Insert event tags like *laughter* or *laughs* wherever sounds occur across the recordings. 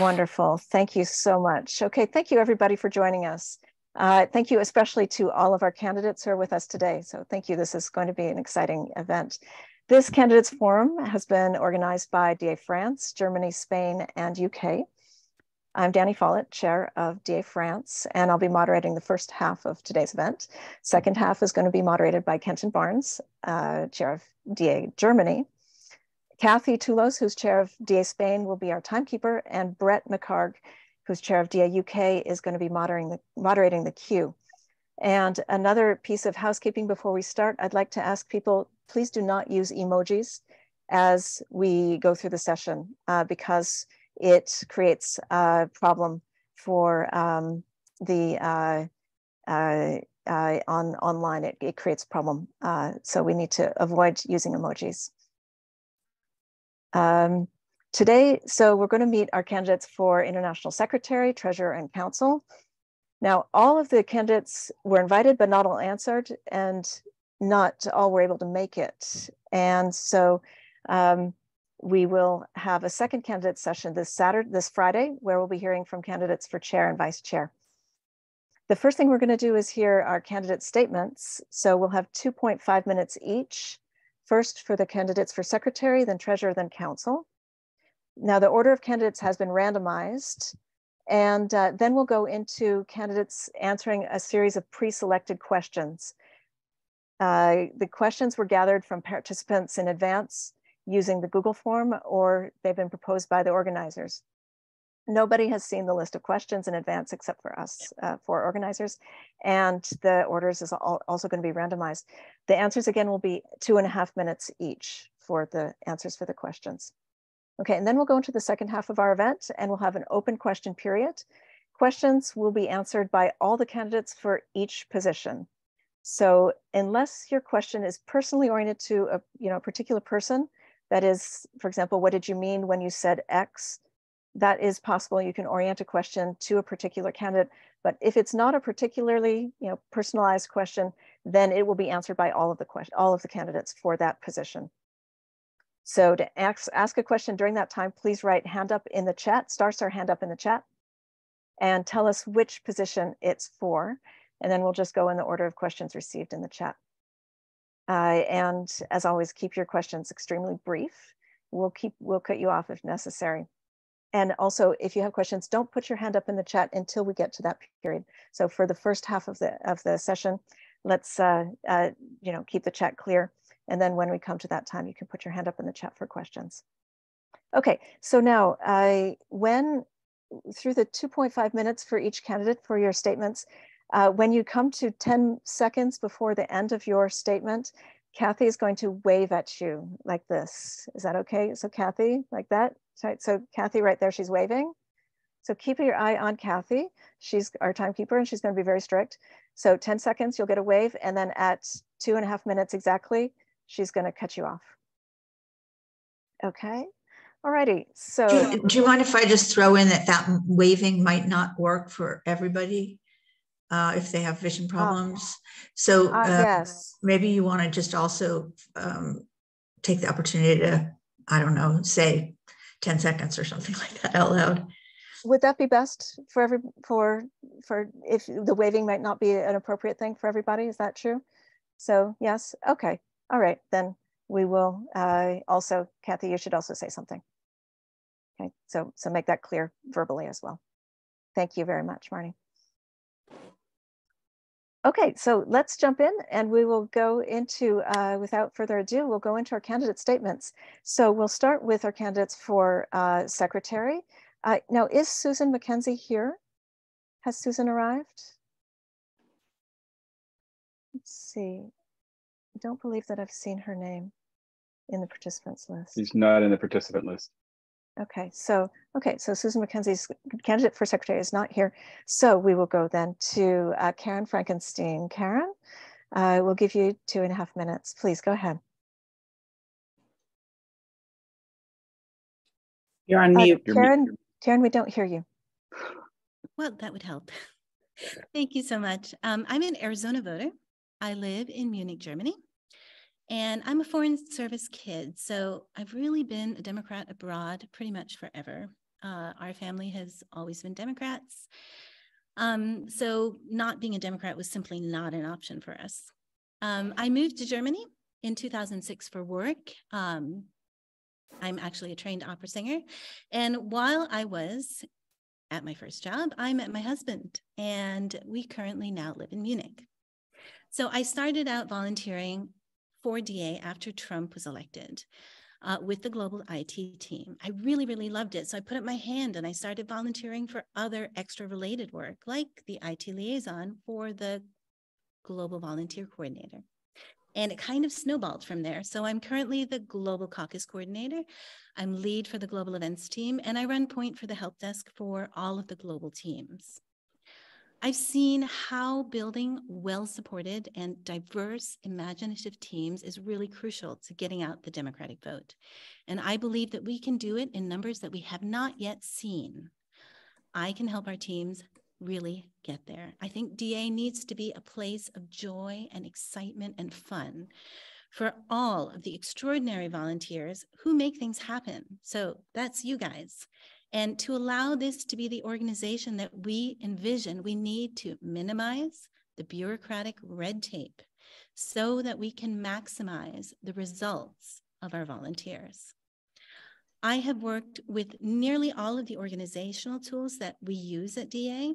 Wonderful. Thank you so much. Okay, thank you everybody for joining us. Uh, thank you especially to all of our candidates who are with us today. So thank you. This is going to be an exciting event. This candidates forum has been organized by DA France, Germany, Spain, and UK. I'm Danny Follett, chair of DA France, and I'll be moderating the first half of today's event. Second half is going to be moderated by Kenton Barnes, uh, chair of DA Germany. Kathy Toulos, who's chair of DA Spain, will be our timekeeper, and Brett McHargue, who's chair of DA UK, is going to be moderating the, moderating the queue. And another piece of housekeeping before we start, I'd like to ask people, please do not use emojis as we go through the session uh, because it creates a problem for um, the uh, uh, uh on online. It, it creates a problem. Uh, so we need to avoid using emojis. Um, today, so we're going to meet our candidates for International Secretary, Treasurer, and Counsel. Now, all of the candidates were invited, but not all answered, and not all were able to make it. And so um, we will have a second candidate session this Saturday, this Friday, where we'll be hearing from candidates for chair and vice chair. The first thing we're going to do is hear our candidate statements. So we'll have 2.5 minutes each first for the candidates for secretary, then treasurer, then counsel. Now the order of candidates has been randomized and uh, then we'll go into candidates answering a series of pre-selected questions. Uh, the questions were gathered from participants in advance using the Google form or they've been proposed by the organizers. Nobody has seen the list of questions in advance except for us, uh, for organizers. And the orders is also going to be randomized. The answers again will be two and a half minutes each for the answers for the questions. Okay, and then we'll go into the second half of our event and we'll have an open question period. Questions will be answered by all the candidates for each position. So unless your question is personally oriented to a you know, a particular person, that is, for example, what did you mean when you said X? That is possible. You can orient a question to a particular candidate, but if it's not a particularly you know, personalized question, then it will be answered by all of the question, all of the candidates for that position. So to ask, ask a question during that time, please write hand up in the chat, star star hand up in the chat, and tell us which position it's for. And then we'll just go in the order of questions received in the chat. Uh, and as always, keep your questions extremely brief. We'll keep, we'll cut you off if necessary. And also, if you have questions, don't put your hand up in the chat until we get to that period. So for the first half of the of the session, let's uh, uh, you know keep the chat clear. And then when we come to that time, you can put your hand up in the chat for questions. Okay, so now I when through the 2.5 minutes for each candidate for your statements, uh, when you come to 10 seconds before the end of your statement, Kathy is going to wave at you like this. Is that okay? So Kathy, like that. So, so Kathy right there, she's waving. So keep your eye on Kathy. She's our timekeeper and she's gonna be very strict. So 10 seconds, you'll get a wave. And then at two and a half minutes exactly, she's gonna cut you off. Okay. Alrighty, so. Do, do you mind if I just throw in that that waving might not work for everybody? Uh, if they have vision ah. problems. So uh, uh, yes. maybe you want to just also um, take the opportunity to, I don't know, say 10 seconds or something *laughs* like that out loud. Would that be best for every for for if the waving might not be an appropriate thing for everybody? Is that true? So yes, okay, all right, then we will uh, also, Kathy, you should also say something. Okay, so so make that clear verbally as well. Thank you very much, Marnie. Okay, so let's jump in and we will go into, uh, without further ado, we'll go into our candidate statements. So we'll start with our candidates for uh, secretary. Uh, now, is Susan McKenzie here? Has Susan arrived? Let's see. I don't believe that I've seen her name in the participants list. She's not in the participant list. Okay, so okay, so Susan McKenzie's candidate for secretary is not here. So we will go then to uh, Karen Frankenstein. Karen, I uh, will give you two and a half minutes. Please go ahead. You're on uh, mute. Karen, Karen, we don't hear you. Well, that would help. *laughs* Thank you so much. Um, I'm an Arizona voter. I live in Munich, Germany. And I'm a foreign service kid, so I've really been a Democrat abroad pretty much forever. Uh, our family has always been Democrats. Um, so not being a Democrat was simply not an option for us. Um, I moved to Germany in 2006 for work. Um, I'm actually a trained opera singer. And while I was at my first job, I met my husband, and we currently now live in Munich. So I started out volunteering for DA after Trump was elected. Uh, with the global IT team. I really, really loved it. So I put up my hand and I started volunteering for other extra related work, like the IT liaison for the global volunteer coordinator. And it kind of snowballed from there. So I'm currently the global caucus coordinator. I'm lead for the global events team, and I run point for the help desk for all of the global teams. I've seen how building well supported and diverse, imaginative teams is really crucial to getting out the Democratic vote. And I believe that we can do it in numbers that we have not yet seen. I can help our teams really get there. I think DA needs to be a place of joy and excitement and fun for all of the extraordinary volunteers who make things happen. So that's you guys. And to allow this to be the organization that we envision, we need to minimize the bureaucratic red tape so that we can maximize the results of our volunteers. I have worked with nearly all of the organizational tools that we use at DA,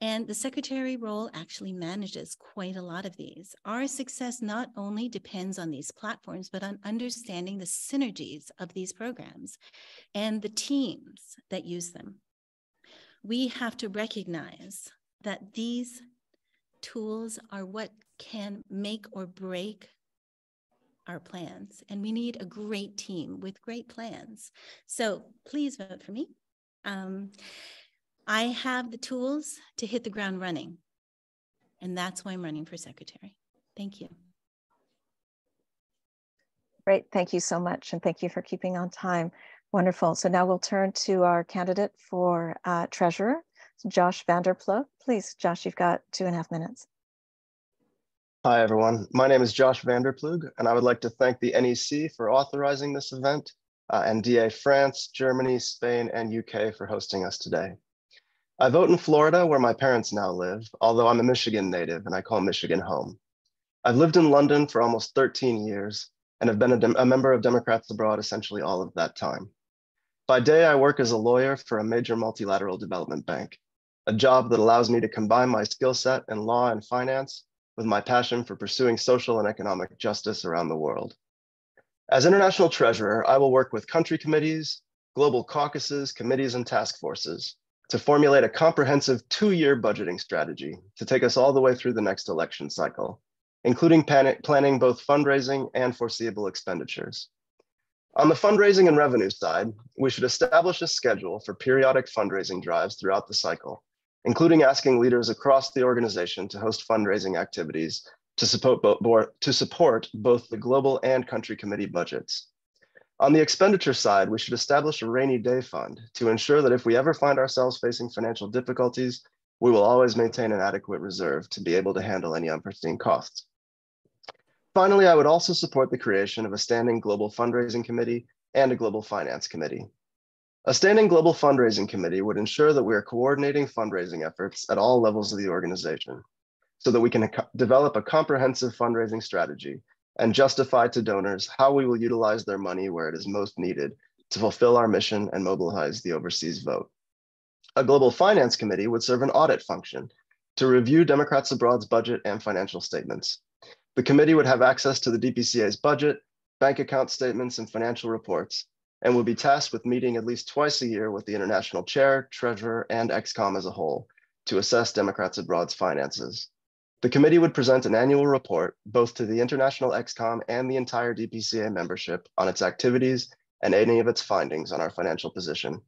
and the secretary role actually manages quite a lot of these. Our success not only depends on these platforms, but on understanding the synergies of these programs and the teams that use them. We have to recognize that these tools are what can make or break our plans. And we need a great team with great plans. So please vote for me. Um, I have the tools to hit the ground running. And that's why I'm running for secretary. Thank you. Great. Thank you so much. And thank you for keeping on time. Wonderful. So now we'll turn to our candidate for uh, treasurer, Josh Vanderplug. Please, Josh, you've got two and a half minutes. Hi, everyone. My name is Josh Vanderplug, and I would like to thank the NEC for authorizing this event uh, and DA France, Germany, Spain, and UK for hosting us today. I vote in Florida, where my parents now live, although I'm a Michigan native and I call Michigan home. I've lived in London for almost 13 years and have been a, a member of Democrats Abroad essentially all of that time. By day, I work as a lawyer for a major multilateral development bank, a job that allows me to combine my skill set in law and finance with my passion for pursuing social and economic justice around the world. As international treasurer, I will work with country committees, global caucuses, committees, and task forces to formulate a comprehensive two-year budgeting strategy to take us all the way through the next election cycle, including planning both fundraising and foreseeable expenditures. On the fundraising and revenue side, we should establish a schedule for periodic fundraising drives throughout the cycle including asking leaders across the organization to host fundraising activities to support, bo to support both the global and country committee budgets. On the expenditure side, we should establish a rainy day fund to ensure that if we ever find ourselves facing financial difficulties, we will always maintain an adequate reserve to be able to handle any unforeseen costs. Finally, I would also support the creation of a standing global fundraising committee and a global finance committee. A standing global fundraising committee would ensure that we are coordinating fundraising efforts at all levels of the organization so that we can develop a comprehensive fundraising strategy and justify to donors how we will utilize their money where it is most needed to fulfill our mission and mobilize the overseas vote. A global finance committee would serve an audit function to review Democrats Abroad's budget and financial statements. The committee would have access to the DPCA's budget, bank account statements, and financial reports, and will be tasked with meeting at least twice a year with the international chair, treasurer, and ExCom as a whole to assess Democrats Abroad's finances. The committee would present an annual report both to the international ExCom and the entire DPCA membership on its activities and any of its findings on our financial position.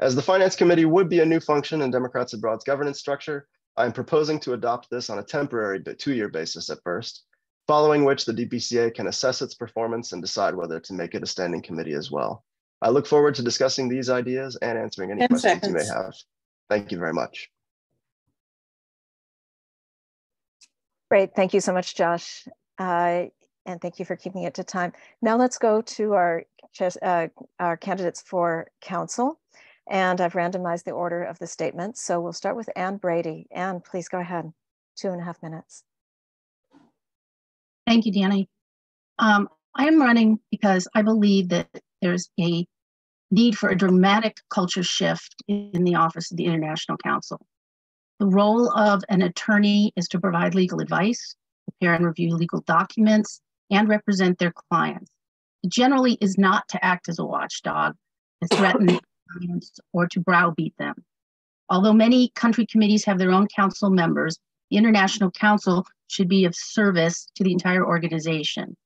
As the Finance Committee would be a new function in Democrats Abroad's governance structure, I am proposing to adopt this on a temporary two-year basis at first, following which the DPCA can assess its performance and decide whether to make it a standing committee as well. I look forward to discussing these ideas and answering any questions seconds. you may have. Thank you very much. Great, thank you so much, Josh. Uh, and thank you for keeping it to time. Now let's go to our, uh, our candidates for counsel. And I've randomized the order of the statements. So we'll start with Anne Brady. Anne, please go ahead. Two and a half minutes. Thank you, Danny. Um, I am running because I believe that there's a need for a dramatic culture shift in the Office of the International Counsel. The role of an attorney is to provide legal advice, prepare and review legal documents, and represent their clients. It generally is not to act as a watchdog, to threaten *coughs* clients, or to browbeat them. Although many country committees have their own counsel members, the International Counsel should be of service to the entire organization.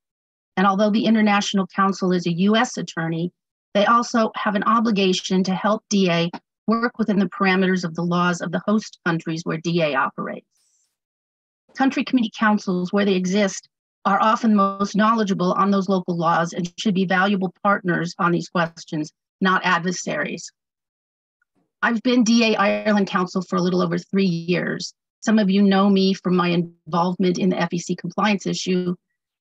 And although the International Counsel is a US attorney, they also have an obligation to help DA work within the parameters of the laws of the host countries where DA operates. Country committee counsels, where they exist, are often most knowledgeable on those local laws and should be valuable partners on these questions, not adversaries. I've been DA Ireland Counsel for a little over three years. Some of you know me from my involvement in the FEC compliance issue.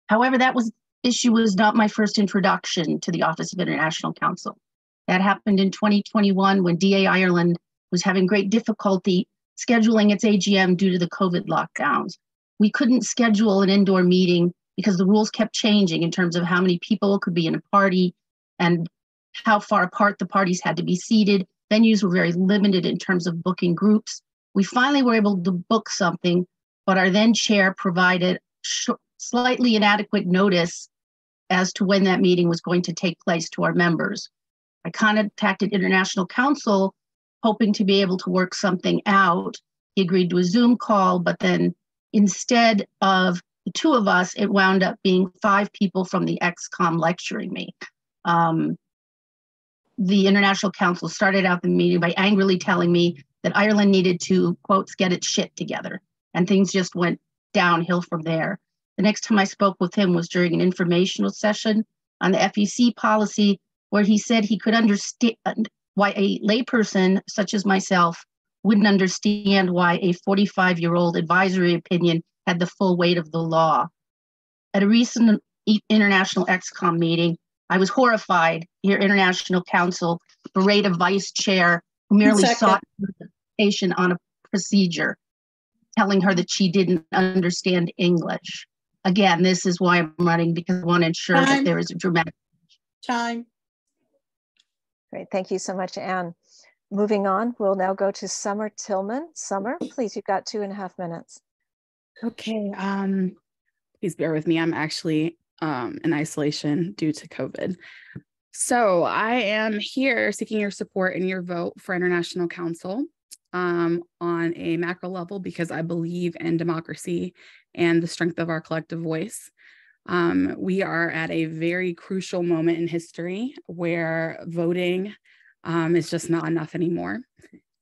However, that was issue was not my first introduction to the Office of International Counsel. That happened in 2021 when DA Ireland was having great difficulty scheduling its AGM due to the COVID lockdowns. We couldn't schedule an indoor meeting because the rules kept changing in terms of how many people could be in a party and how far apart the parties had to be seated. Venues were very limited in terms of booking groups. We finally were able to book something, but our then chair provided sh- slightly inadequate notice as to when that meeting was going to take place to our members. I contacted International Counsel, hoping to be able to work something out. He agreed to a Zoom call, but then instead of the two of us, it wound up being five people from the ExCom lecturing me. Um, the International Counsel started out the meeting by angrily telling me that Ireland needed to, quotes, get its shit together. And things just went downhill from there. The next time I spoke with him was during an informational session on the FEC policy, where he said he could understand uh, why a layperson such as myself wouldn't understand why a 45 year old advisory opinion had the full weight of the law. At a recent international ExCom meeting, I was horrified hear International Counsel berate a vice chair who merely sought clarification on a procedure, telling her that she didn't understand English again, this is why I'm running because I want to ensure Time. that there is a dramatic time. Great, thank you so much, Anne. Moving on, we'll now go to Summer Tillman. Summer, please, you've got two and a half minutes. Okay, um, please bear with me. I'm actually um, in isolation due to COVID. So I am here seeking your support and your vote for International Counsel um, on a macro level because I believe in democracy and the strength of our collective voice. Um, we are at a very crucial moment in history where voting um, is just not enough anymore.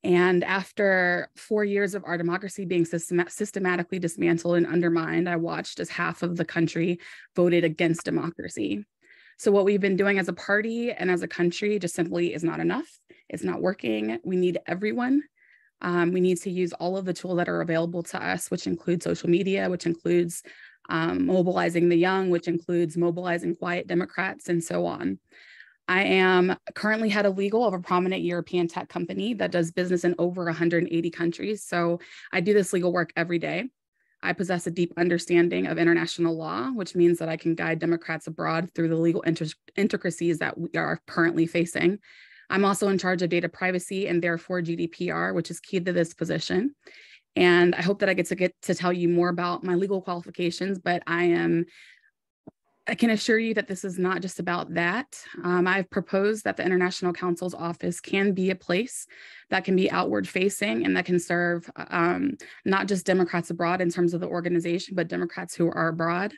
And after four years of our democracy being system- systematically dismantled and undermined, I watched as half of the country voted against democracy. So, what we've been doing as a party and as a country just simply is not enough. It's not working. We need everyone. Um, we need to use all of the tools that are available to us, which include social media, which includes um, mobilizing the young, which includes mobilizing quiet Democrats, and so on. I am currently head of legal of a prominent European tech company that does business in over 180 countries. So I do this legal work every day. I possess a deep understanding of international law, which means that I can guide Democrats abroad through the legal intricacies that we are currently facing. I'm also in charge of data privacy and therefore GDPR, which is key to this position. And I hope that I get to get to tell you more about my legal qualifications, but I am I can assure you that this is not just about that. Um, I've proposed that the International Counsel's office can be a place that can be outward facing and that can serve um, not just Democrats abroad in terms of the organization, but Democrats who are abroad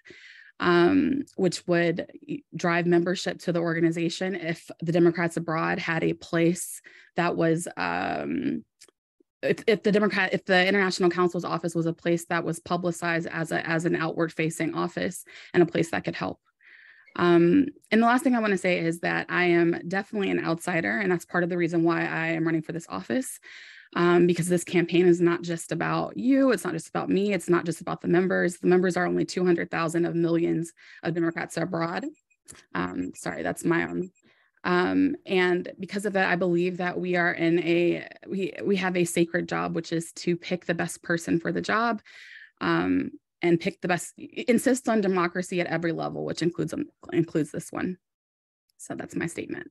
um, which would drive membership to the organization if the Democrats abroad had a place that was um, if, if the Democrat, if the International Counsel's office was a place that was publicized as a as an outward facing office and a place that could help. Um, and the last thing I want to say is that I am definitely an outsider, and that's part of the reason why I am running for this office um, because this campaign is not just about you. It's not just about me. It's not just about the members. The members are only 200,000 of millions of Democrats abroad. Um, sorry, that's my own Um, and because of that, I believe that we are in a we we have a sacred job, which is to pick the best person for the job, um, and pick the best. Insist on democracy at every level, which includes um, includes this one. So that's my statement.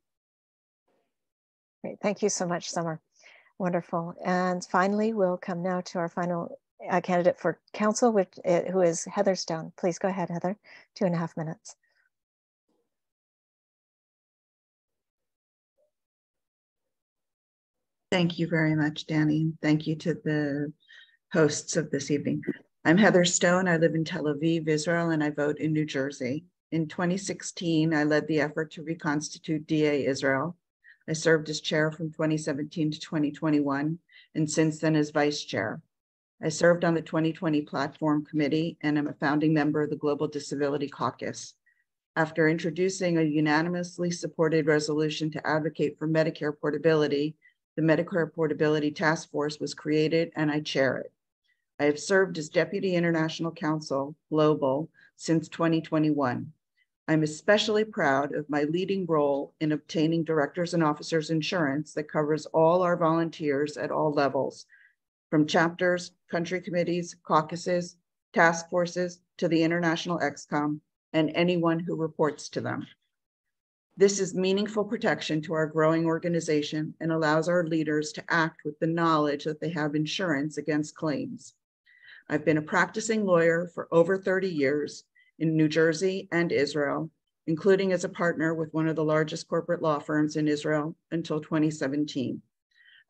Great, thank you so much, Summer. Wonderful. And finally, we'll come now to our final uh, candidate for counsel, which, uh, who is Heather Stone. Please go ahead, Heather, two and a half minutes. Thank you very much, Danny. Thank you to the hosts of this evening. I'm Heather Stone. I live in Tel Aviv, Israel, and I vote in New Jersey. In 2016, I led the effort to reconstitute DA Israel. I served as chair from 2017 to 2021, and since then as vice chair. I served on the 2020 Platform Committee and am a founding member of the Global Disability Caucus. After introducing a unanimously supported resolution to advocate for Medicare portability, the Medicare Portability Task Force was created and I chair it. I have served as Deputy International Counsel Global since 2021. I'm especially proud of my leading role in obtaining directors and officers insurance that covers all our volunteers at all levels, from chapters, country committees, caucuses, task forces, to the International ExCom, and anyone who reports to them. This is meaningful protection to our growing organization and allows our leaders to act with the knowledge that they have insurance against claims. I've been a practicing lawyer for over 30 years in New Jersey and Israel, including as a partner with one of the largest corporate law firms in Israel until 2017.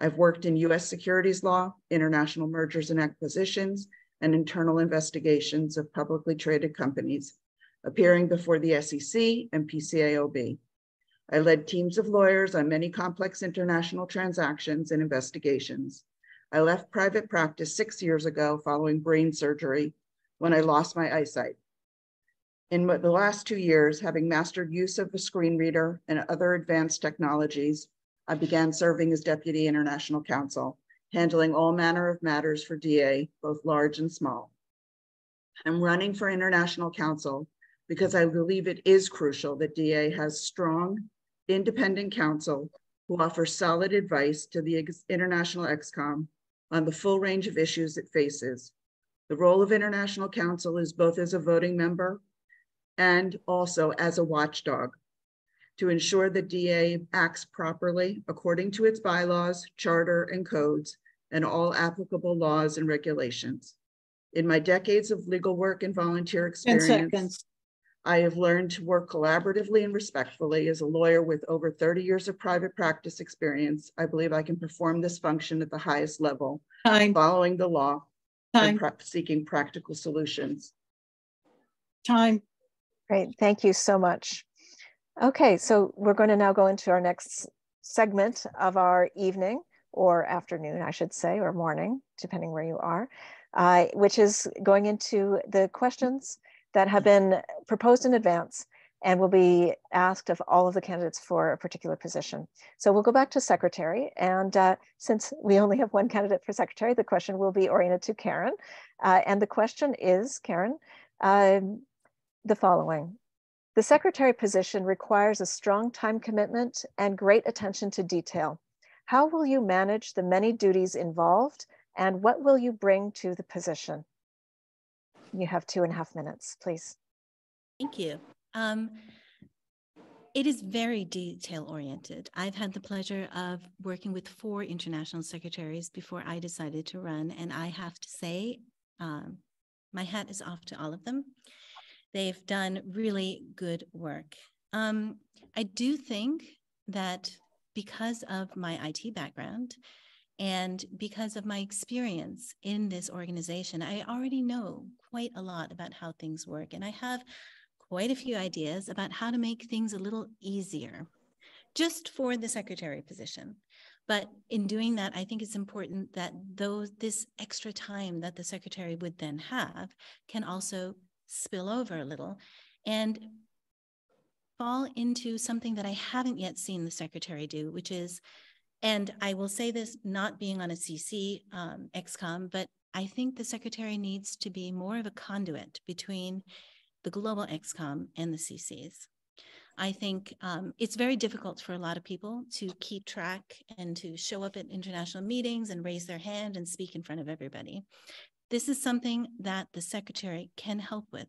I've worked in US securities law, international mergers and acquisitions, and internal investigations of publicly traded companies, appearing before the SEC and PCAOB. I led teams of lawyers on many complex international transactions and investigations. I left private practice six years ago following brain surgery when I lost my eyesight. In the last two years, having mastered use of a screen reader and other advanced technologies, I began serving as Deputy International Counsel, handling all manner of matters for DA, both large and small. I'm running for International Counsel because I believe it is crucial that DA has strong, independent counsel who offers solid advice to the International ExCom on the full range of issues it faces. The role of International Counsel is both as a voting member and also as a watchdog to ensure the DA acts properly according to its bylaws, charter, and codes, and all applicable laws and regulations. In my decades of legal work and volunteer experience, I have learned to work collaboratively and respectfully as a lawyer with over 30 years of private practice experience. I believe I can perform this function at the highest level, Time. following the law Time. and pra seeking practical solutions. Time. Great, thank you so much. Okay, so we're going to now go into our next segment of our evening or afternoon, I should say, or morning, depending where you are, uh, which is going into the questions that have been proposed in advance and will be asked of all of the candidates for a particular position. So we'll go back to secretary. And uh, since we only have one candidate for secretary, the question will be oriented to Karen. Uh, and the question is, Karen, um, the following. The secretary position requires a strong time commitment and great attention to detail. How will you manage the many duties involved and what will you bring to the position? You have two and a half minutes, please. Thank you. Um, it is very detail oriented. I've had the pleasure of working with four international secretaries before I decided to run, and I have to say, um, my hat is off to all of them. They've done really good work. Um, I do think that because of my IT background and because of my experience in this organization, I already know quite a lot about how things work. And I have quite a few ideas about how to make things a little easier just for the secretary position. But in doing that, I think it's important that those this extra time that the secretary would then have can also spill over a little and fall into something that I haven't yet seen the secretary do, which is, and I will say this not being on a CC um, ExCom, but I think the secretary needs to be more of a conduit between the global ExCom and the CCs. I think um, it's very difficult for a lot of people to keep track and to show up at international meetings and raise their hand and speak in front of everybody. This is something that the secretary can help with.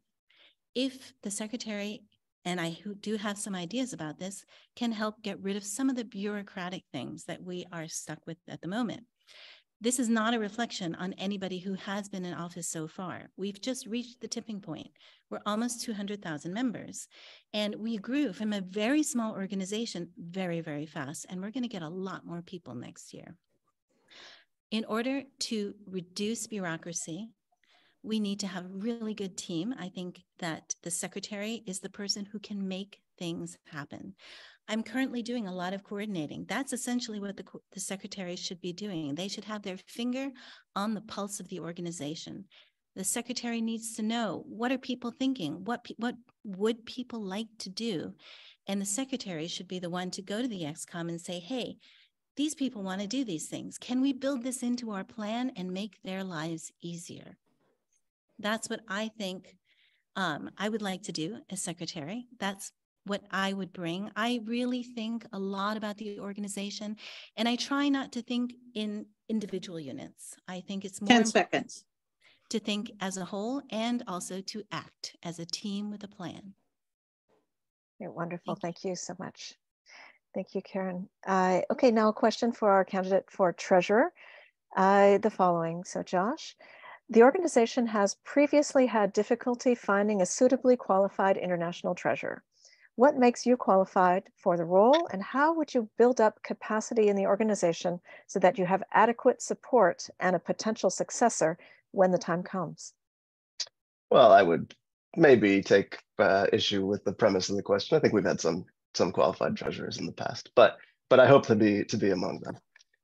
If the secretary, and I do have some ideas about this, can help get rid of some of the bureaucratic things that we are stuck with at the moment. This is not a reflection on anybody who has been in office so far. We've just reached the tipping point. We're almost 200,000 members. And we grew from a very small organization very, very fast. And we're going to get a lot more people next year. In order to reduce bureaucracy, we need to have a really good team. I think that the secretary is the person who can make things happen. I'm currently doing a lot of coordinating. That's essentially what the, the secretary should be doing. They should have their finger on the pulse of the organization. The secretary needs to know what are people thinking? What, what would people like to do? And the secretary should be the one to go to the ExCom and say, hey, these people want to do these things. Can we build this into our plan and make their lives easier? That's what I think um, I would like to do as secretary. That's what I would bring. I really think a lot about the organization and I try not to think in individual units. I think it's more 10 seconds to think as a whole and also to act as a team with a plan. You're wonderful. Thank, Thank you. you. so much. Thank you, Karen. Uh, okay, now a question for our candidate for treasurer. Uh, the following. So Josh, the organization has previously had difficulty finding a suitably qualified international treasurer. What makes you qualified for the role and how would you build up capacity in the organization so that you have adequate support and a potential successor when the time comes? Well, I would maybe take uh, issue with the premise of the question. I think we've had some some qualified treasurers in the past, but but I hope to be to be among them.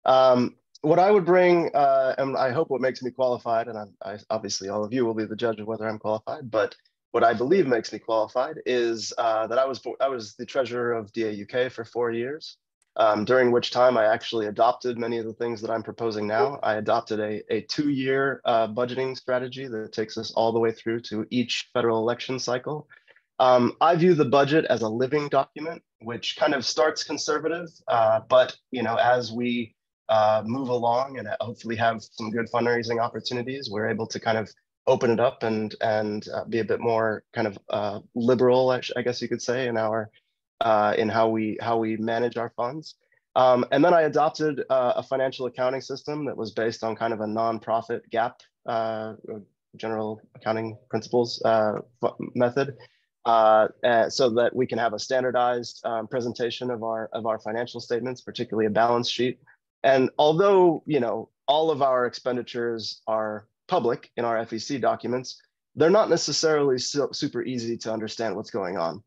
Um, what I would bring, uh, and I hope what makes me qualified, and I, I, obviously all of you will be the judge of whether I'm qualified, but what I believe makes me qualified is uh, that I was I was the treasurer of DA UK for four years, um, during which time I actually adopted many of the things that I'm proposing now. I adopted a, a two-year uh, budgeting strategy that takes us all the way through to each federal election cycle. Um, I view the budget as a living document, which kind of starts conservative, uh, but you know as we uh, move along and hopefully have some good fundraising opportunities, we're able to kind of open it up and and uh, be a bit more kind of uh, liberal, I guess you could say, in our uh, in how we how we manage our funds. Um, and then I adopted uh, a financial accounting system that was based on kind of a nonprofit GAAP uh, general accounting principles uh, method, so that we can have a standardized um, presentation of our of our financial statements, particularly a balance sheet. And although you know all of our expenditures are public in our FEC documents, they're not necessarily super easy to understand what's going on.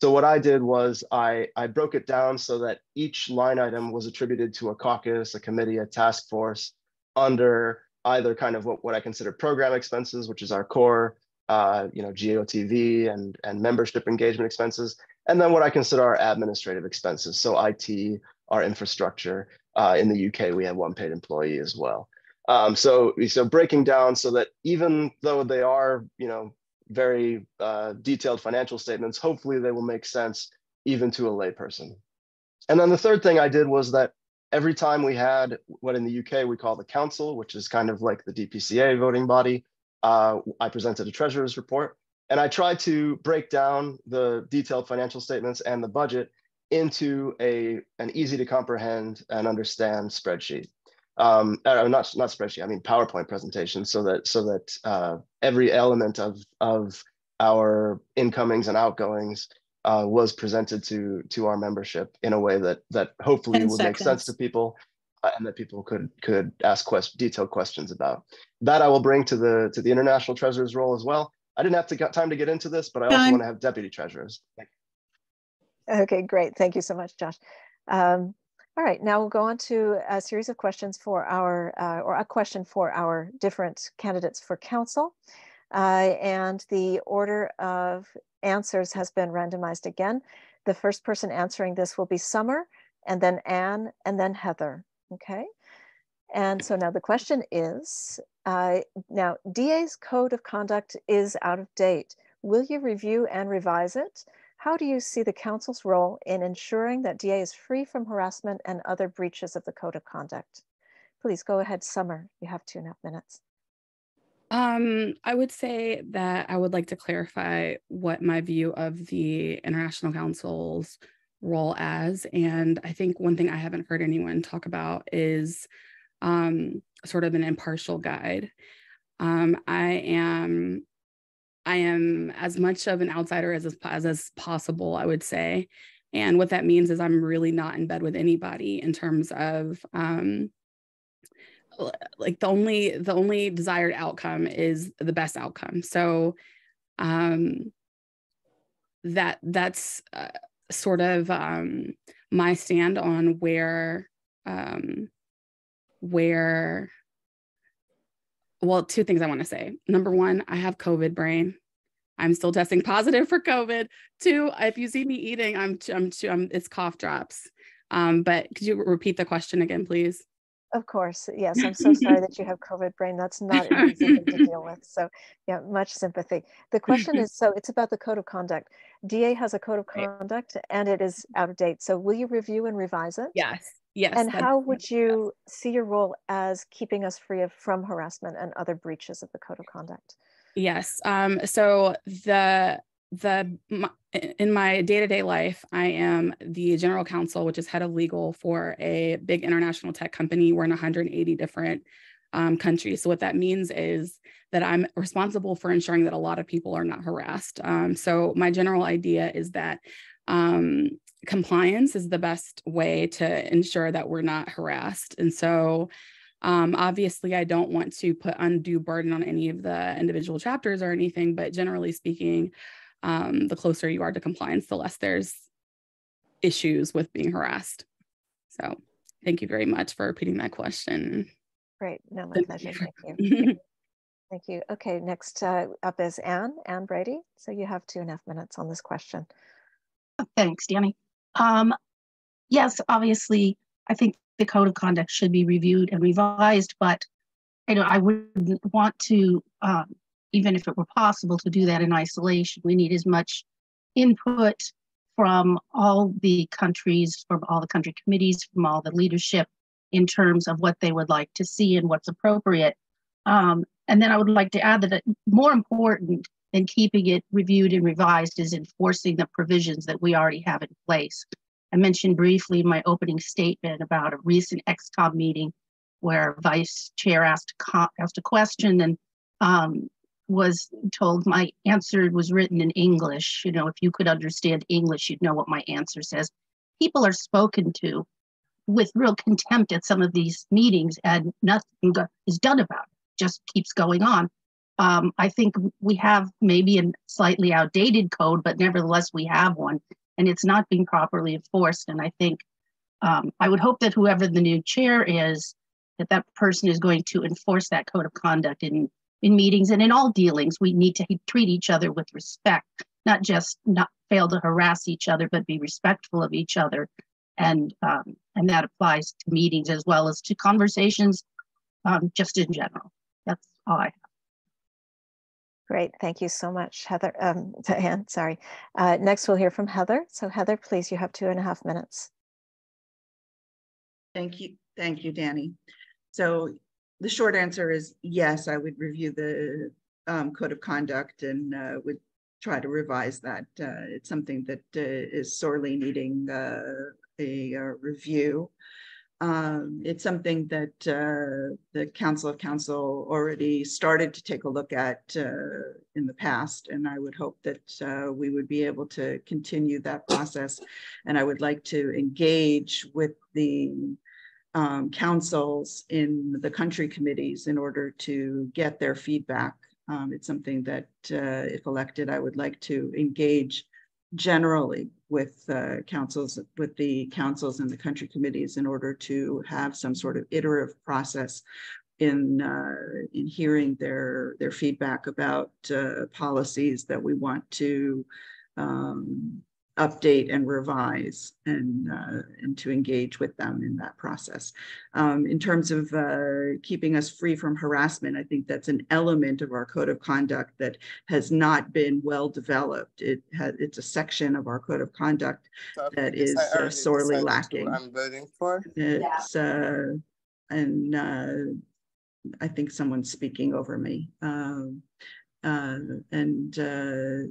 So what I did was I, I broke it down so that each line item was attributed to a caucus, a committee, a task force under either kind of what, what I consider program expenses, which is our core, uh, you know, GOTV and, and membership engagement expenses, and then what I consider our administrative expenses. So IT, our infrastructure. Uh, in the UK, we have one paid employee as well. Um, so, so breaking down so that even though they are, you know, very uh, detailed financial statements, hopefully they will make sense even to a layperson. And then the third thing I did was that every time we had what in the UK we call the council, which is kind of like the DPCA voting body, uh, I presented a treasurer's report. And I tried to break down the detailed financial statements and the budget into a, an easy to comprehend and understand spreadsheet um, not not spreadsheet. I mean PowerPoint presentation, so that so that uh, every element of of our incomings and outgoings uh, was presented to to our membership in a way that that hopefully would seconds. make sense to people uh, and that people could could ask quest detailed questions about. That I will bring to the to the international treasurer's role as well. I didn't have to get time to get into this, but I also want to have deputy treasurers. Okay, great. Thank you so much, Josh. Um, all right, now we'll go on to a series of questions for our, uh, or a question for our different candidates for counsel. Uh, and the order of answers has been randomized again. The first person answering this will be Summer, and then Anne, and then Heather, okay? And so now the question is, uh, now DA's code of conduct is out of date. Will you review and revise it? How do you see the counsel's role in ensuring that DA is free from harassment and other breaches of the code of conduct? Please go ahead, Summer. You have two and a half minutes. Um, I would say that I would like to clarify what my view of the International Counsel's role as. And I think one thing I haven't heard anyone talk about is um, sort of an impartial guide. Um, I am I am as much of an outsider as, as as possible, I would say. And what that means is I'm really not in bed with anybody in terms of um, like the only the only desired outcome is the best outcome. So um, that that's uh, sort of um, my stand on where um, where well, two things I want to say. Number one, I have COVID brain. I'm still testing positive for COVID. Two, if you see me eating, I'm, I'm, I'm it's cough drops. Um, but could you repeat the question again, please? Of course, yes. I'm so sorry that you have COVID brain. That's not an easy thing to deal with. So, yeah, much sympathy. The question is so it's about the code of conduct. DA has a code of conduct and it is out of date. So, will you review and revise it? Yes. Yes. And how would you see your role as keeping us free of from harassment and other breaches of the code of conduct? Yes. Um, so the the in my day-to-day life i am the general counsel which is head of legal for a big international tech company we're in 180 different um, countries so what that means is that i'm responsible for ensuring that a lot of people are not harassed um, so my general idea is that um, compliance is the best way to ensure that we're not harassed. And so um, obviously, I don't want to put undue burden on any of the individual chapters or anything, but generally speaking, um, the closer you are to compliance, the less there's issues with being harassed. So thank you very much for repeating that question. Great. No, my pleasure. *laughs* Thank you. thank you. Okay, next uh, up is Anne, Anne Brady. So you have two and a half minutes on this question. Thanks, Danny. Um, yes, obviously, I think the code of conduct should be reviewed and revised, but I, I wouldn't want to, um, even if it were possible to do that in isolation. We need as much input from all the countries, from all the country committees, from all the leadership in terms of what they would like to see and what's appropriate. Um, and then I would like to add that more important and keeping it reviewed and revised is enforcing the provisions that we already have in place. I mentioned briefly in my opening statement about a recent ExComm meeting where vice chair asked, asked a question and um, was told my answer was written in English. You know, if you could understand English, you'd know what my answer says. People are spoken to with real contempt at some of these meetings and nothing is done about it. Just keeps going on um, I think we have maybe a slightly outdated code, but nevertheless we have one, and it's not being properly enforced. And I think um, I would hope that whoever the new chair is, that that person is going to enforce that code of conduct in in meetings and in all dealings. We need to treat each other with respect, not just not fail to harass each other, but be respectful of each other. And um, and that applies to meetings as well as to conversations, um, just in general. That's all I have. Great, thank you so much, Heather, um, *laughs* Anne, sorry. Uh, next, we'll hear from Heather. So Heather, please, you have two and a half minutes. Thank you, thank you, Danny. So the short answer is yes, I would review the um, code of conduct and uh, would try to revise that. Uh, it's something that uh, is sorely needing uh, a, a, review. Um, it's something that uh, the Council of Council already started to take a look at uh, in the past, and I would hope that uh, we would be able to continue that process. And I would like to engage with the um, counsels in the country committees in order to get their feedback. Um, it's something that, uh, if elected, I would like to engage generally with uh, counsels, with the counsels and the country committees in order to have some sort of iterative process in uh, in hearing their their feedback about uh, policies that we want to um, update and revise and, uh, and to engage with them in that process. Um, in terms of uh, keeping us free from harassment, I think that's an element of our code of conduct that has not been well developed. It has, it's a section of our code of conduct so that is uh, sorely lacking. I'm voting for. It's, uh, and uh, I think someone's speaking over me. Um, uh, and uh,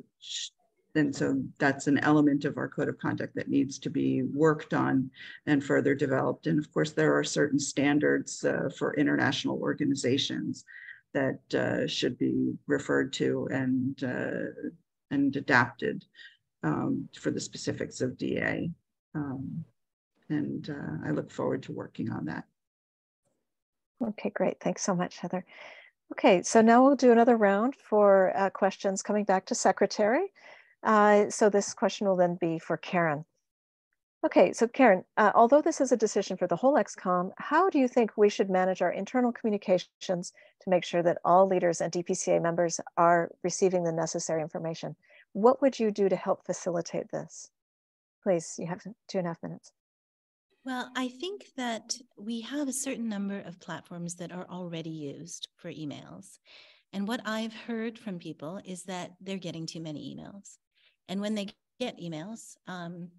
and so that's an element of our code of conduct that needs to be worked on and further developed. And of course, there are certain standards uh, for international organizations that uh, should be referred to and, uh, and adapted um, for the specifics of DA. Um, and uh, I look forward to working on that. Okay, great. Thanks so much, Heather. Okay, so now we'll do another round for uh, questions coming back to Secretary. Uh, so this question will then be for Karen. Okay, so Karen, uh, although this is a decision for the whole ExComm, how do you think we should manage our internal communications to make sure that all leaders and DPCA members are receiving the necessary information? What would you do to help facilitate this? Please, you have two and a half minutes. Well, I think that we have a certain number of platforms that are already used for emails. And what I've heard from people is that they're getting too many emails. And when they get emails, um,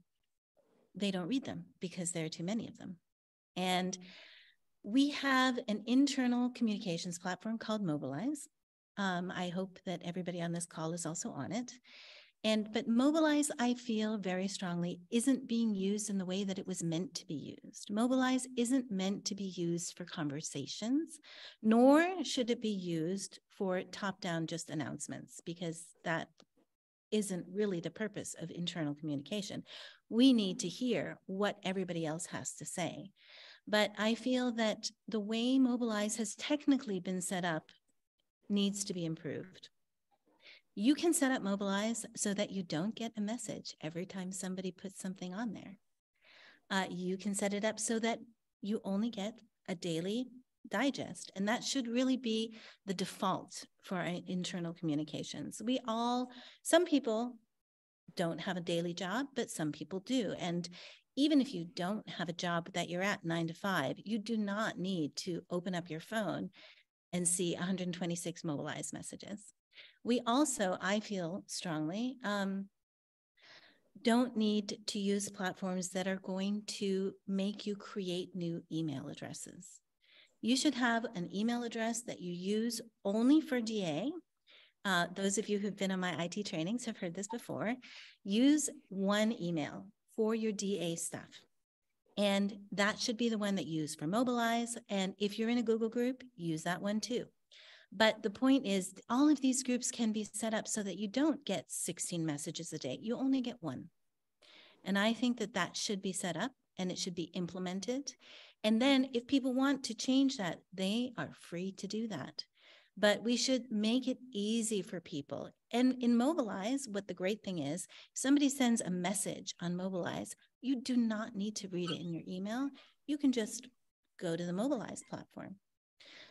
they don't read them because there are too many of them. And we have an internal communications platform called Mobilize. Um, I hope that everybody on this call is also on it. And but Mobilize, I feel very strongly, isn't being used in the way that it was meant to be used. Mobilize isn't meant to be used for conversations, nor should it be used for top-down just announcements, because that isn't really the purpose of internal communication. We need to hear what everybody else has to say. But I feel that the way Mobilize has technically been set up needs to be improved. You can set up Mobilize so that you don't get a message every time somebody puts something on there. Uh, you can set it up so that you only get a daily digest. And that should really be the default for our internal communications. We all, some people don't have a daily job, but some people do. And even if you don't have a job that you're at nine to five, you do not need to open up your phone and see 126 mobilized messages. We also, I feel strongly, um, don't need to use platforms that are going to make you create new email addresses you should have an email address that you use only for DA. Uh, those of you who've been on my IT trainings have heard this before. Use one email for your DA stuff. And that should be the one that you use for Mobilize. And if you're in a Google group, use that one too. But the point is, all of these groups can be set up so that you don't get 16 messages a day. You only get one. And I think that that should be set up and it should be implemented. And then if people want to change that, they are free to do that. But we should make it easy for people. And in Mobilize, what the great thing is, somebody sends a message on Mobilize, you do not need to read it in your email. You can just go to the Mobilize platform.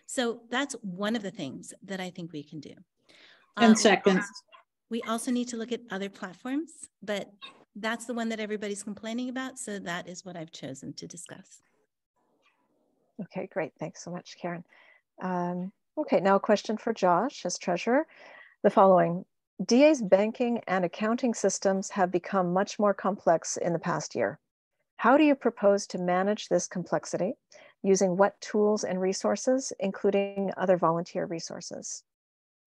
So that's one of the things that I think we can do. 10 um, seconds. We also need to look at other platforms, but that's the one that everybody's complaining about. So that is what I've chosen to discuss. Okay, great. Thanks so much, Karen. Um, okay, now a question for Josh as treasurer. The following, DA's banking and accounting systems have become much more complex in the past year. How do you propose to manage this complexity? Using what tools and resources, including other volunteer resources?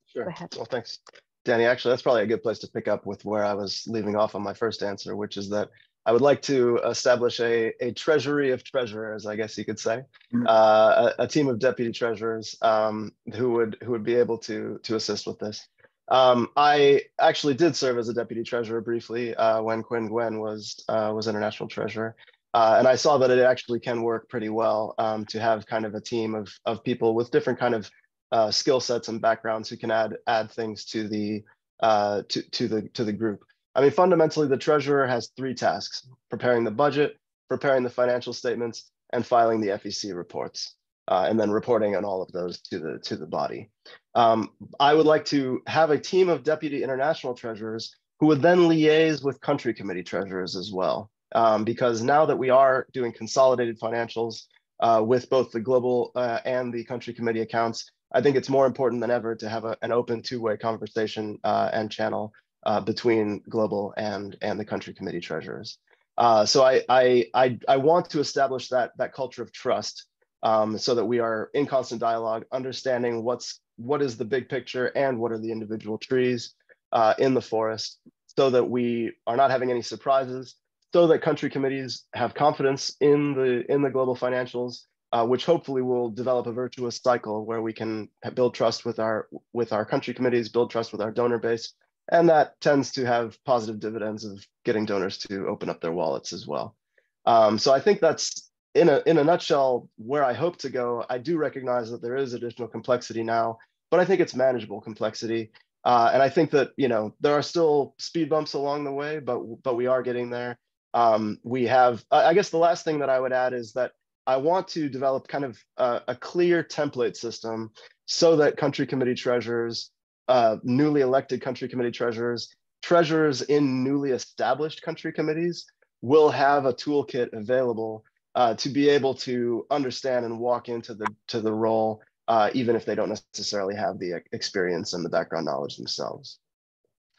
Sure. Go ahead. Well, thanks. Danny, actually, that's probably a good place to pick up with where I was leaving off on my first answer, which is that I would like to establish a, a treasury of treasurers, I guess you could say, mm-hmm. uh, a, a, team of deputy treasurers um, who would who would be able to to assist with this. Um, I actually did serve as a deputy treasurer briefly uh, when Quinn Gwen was uh, was international treasurer, uh, and I saw that it actually can work pretty well um, to have kind of a team of of people with different kind of uh, skill sets and backgrounds who can add add things to the uh, to to the to the group. I mean, fundamentally, the treasurer has three tasks, preparing the budget, preparing the financial statements, and filing the FEC reports, uh, and then reporting on all of those to the, to the body. Um, I would like to have a team of deputy international treasurers who would then liaise with country committee treasurers as well. Um, because now that we are doing consolidated financials uh, with both the global uh, and the country committee accounts, I think it's more important than ever to have a, an open two-way conversation uh, and channel uh, between global and, and the country committee treasurers. Uh, so I, I, I, I, want to establish that, that culture of trust um, so that we are in constant dialogue, understanding what's, what is the big picture and what are the individual trees uh, in the forest so that we are not having any surprises, so that country committees have confidence in the, in the global financials, uh, which hopefully will develop a virtuous cycle where we can build trust with our, with our country committees, build trust with our donor base, and that tends to have positive dividends of getting donors to open up their wallets as well. Um, so I think that's in a in a nutshell where I hope to go. I do recognize that there is additional complexity now, but I think it's manageable complexity. Uh, and I think that you know there are still speed bumps along the way, but but we are getting there. Um, we have. I guess the last thing that I would add is that I want to develop kind of a, a clear template system so that country committee treasurers uh, newly elected country committee treasurers, treasurers in newly established country committees will have a toolkit available uh, to be able to understand and walk into the to the role, uh, even if they don't necessarily have the experience and the background knowledge themselves.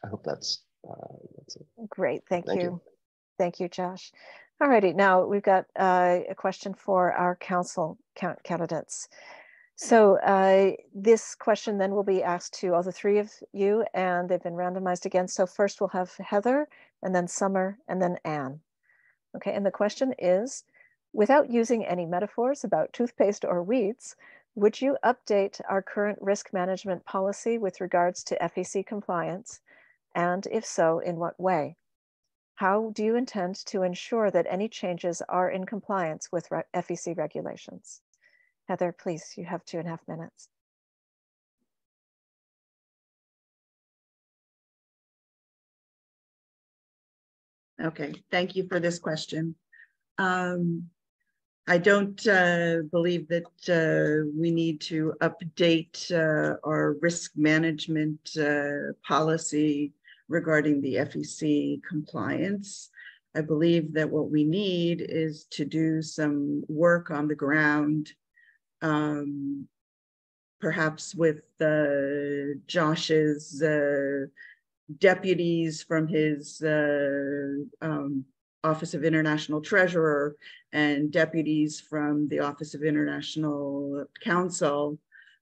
I hope that's, uh, that's. Great, thank, thank you. you. Thank you, Josh. All righty, now we've got uh, a question for our counsel candidates. So uh, this question then will be asked to all the three of you and they've been randomized again. So first we'll have Heather and then Summer and then Anne. Okay, and the question is, without using any metaphors about toothpaste or weeds, would you update our current risk management policy with regards to FEC compliance? And if so, in what way? How do you intend to ensure that any changes are in compliance with FEC regulations? Heather, please, you have two and a half minutes. Okay, thank you for this question. Um, I don't uh, believe that uh, we need to update uh, our risk management uh, policy regarding the FEC compliance. I believe that what we need is to do some work on the ground um, perhaps with uh, Josh's uh, deputies from his uh, um, Office of International Treasurer and deputies from the Office of International Counsel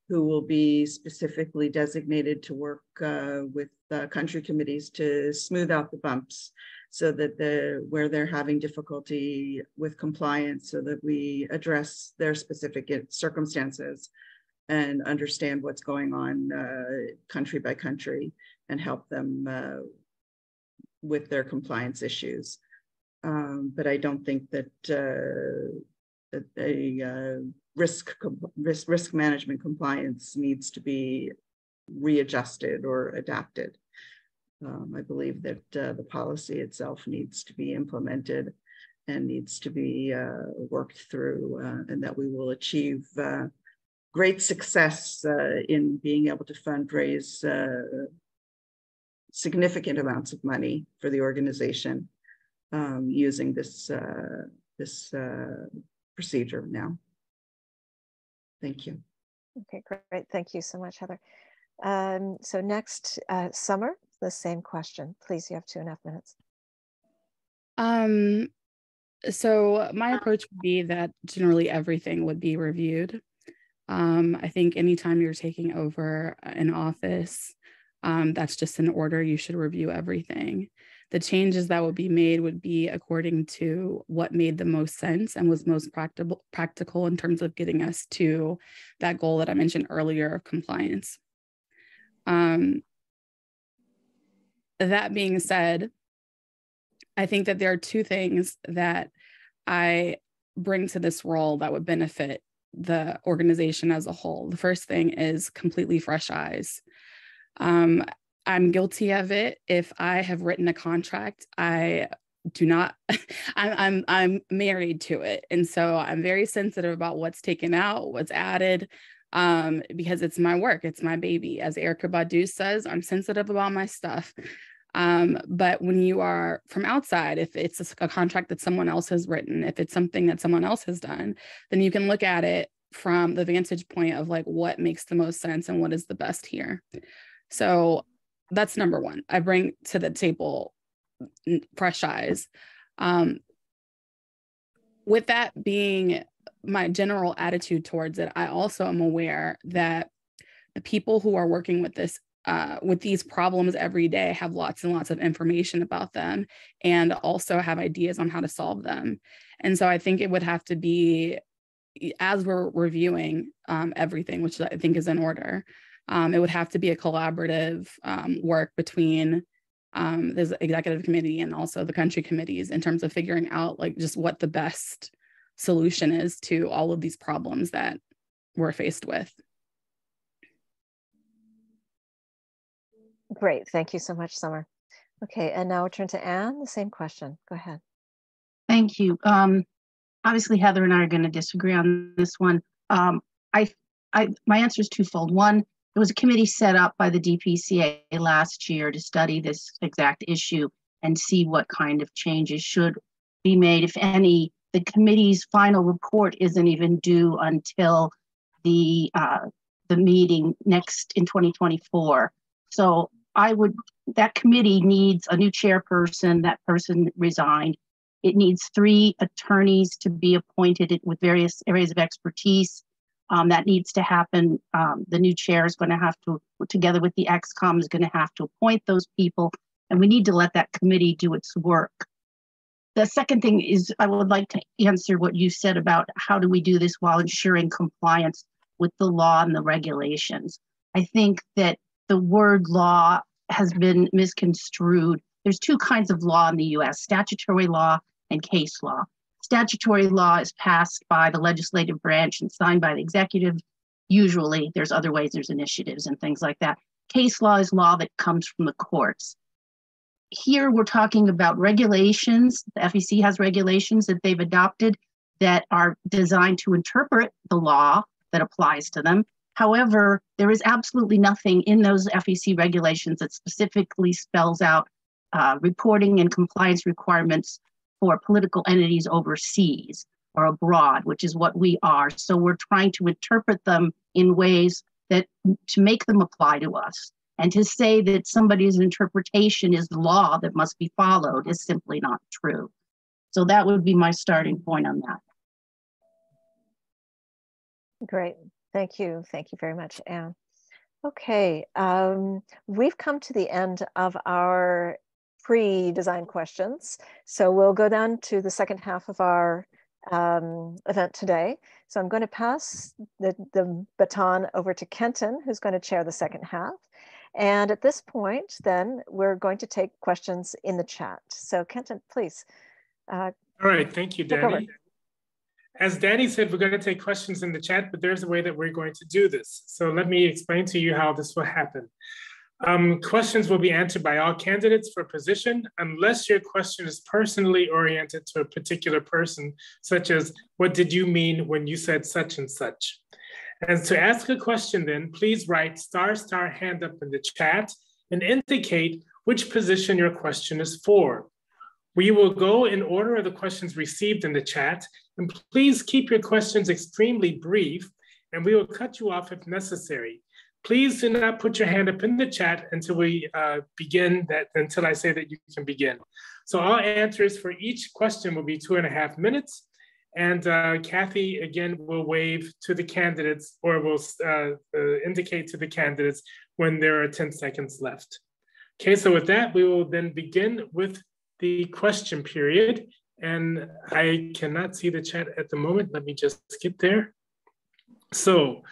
who will be specifically designated to work uh, with country committees to smooth out the bumps so that the where they're having difficulty with compliance so that we address their specific circumstances and understand what's going on uh, country by country and help them uh, with their compliance issues. Um, but I don't think that, uh, that a uh, risk, risk risk management compliance needs to be readjusted or adapted. Um, I believe that uh, the policy itself needs to be implemented and needs to be uh, worked through, uh, and that we will achieve uh, great success uh, in being able to fundraise uh, significant amounts of money for the organization um, using this this procedure now. Thank you. Okay, great. Thank you so much, Heather. Um, so next, Summer the same question. Please, you have two and a half minutes. Um, so my approach would be that generally everything would be reviewed. Um, I think anytime you're taking over an office, um, that's just an order. You should review everything. The changes that would be made would be according to what made the most sense and was most practical practical in terms of getting us to that goal that I mentioned earlier of compliance. Um, that being said, I think that there are two things that I bring to this role that would benefit the organization as a whole. The first thing is completely fresh eyes. Um, I'm guilty of it. If I have written a contract, I do not *laughs* I'm, I'm i'm married to it and so i'm very sensitive about what's taken out what's added um, because it's my work it's my baby as Erykah Badu says i'm sensitive about my stuff Um, but when you are from outside, if it's a contract that someone else has written, if it's something that someone else has done, then you can look at it from the vantage point of like what makes the most sense and what is the best here. So that's number one. I bring to the table fresh eyes. Um, with that being my general attitude towards it, I also am aware that the people who are working with this uh, with these problems every day have lots and lots of information about them and also have ideas on how to solve them. And so I think it would have to be, as we're reviewing um, everything, which I think is in order, um, it would have to be a collaborative um, work between um, the executive committee and also the country committees in terms of figuring out like just what the best solution is to all of these problems that we're faced with. Great, thank you so much, Summer. Okay, and now we turn to Anne, the same question, go ahead. Thank you. Um, obviously, Heather and I are gonna disagree on this one. Um, I, I, my answer is twofold. One, there was a committee set up by the DPCA last year to study this exact issue and see what kind of changes should be made, if any. The committee's final report isn't even due until the uh, the meeting next in 2024. So I would that committee needs a new chairperson. That person resigned. It needs three attorneys to be appointed with various areas of expertise. Um, that needs to happen. Um, the new chair is going to have to, together with the ExCom, is going to have to appoint those people, and we need to let that committee do its work. The second thing is I would like to answer what you said about how do we do this while ensuring compliance with the law and the regulations. I think that the word law has been misconstrued. There's two kinds of law in the US statutory law and case law. Statutory law is passed by the legislative branch and signed by the executive. Usually, there's other ways, there's initiatives and things like that. Case law is law that comes from the courts. Here, we're talking about regulations. The FEC has regulations that they've adopted that are designed to interpret the law that applies to them. However, there is absolutely nothing in those FEC regulations that specifically spells out uh, reporting and compliance requirements for political entities overseas or abroad, which is what we are. So we're trying to interpret them in ways that to make them apply to us. And to say that somebody's interpretation is law that must be followed is simply not true. So that would be my starting point on that. Great. Thank you. Thank you very much, Anne. Okay, um, we've come to the end of our pre-design questions. So we'll go down to the second half of our um, event today. So I'm going to pass the, the baton over to Kenton, who's going to chair the second half. And at this point, then we're going to take questions in the chat. So Kenton, please. Uh, All right, thank you, Danny. As Danny said, we're going to take questions in the chat, but there's a way that we're going to do this. So let me explain to you how this will happen. Um, questions will be answered by all candidates for position unless your question is personally oriented to a particular person, such as, what did you mean when you said such and such? And to ask a question then, please write star star hand up in the chat and indicate which position your question is for. We will go in order of the questions received in the chat, and please keep your questions extremely brief, and we will cut you off if necessary. Please do not put your hand up in the chat until we uh, begin that, until I say that you can begin. So all answers for each question will be two and a half minutes. And uh, Kathy, again, will wave to the candidates or will uh, uh, indicate to the candidates when there are 10 seconds left. Okay, so with that, we will then begin with the question period. And I cannot see the chat at the moment. Let me just skip there. So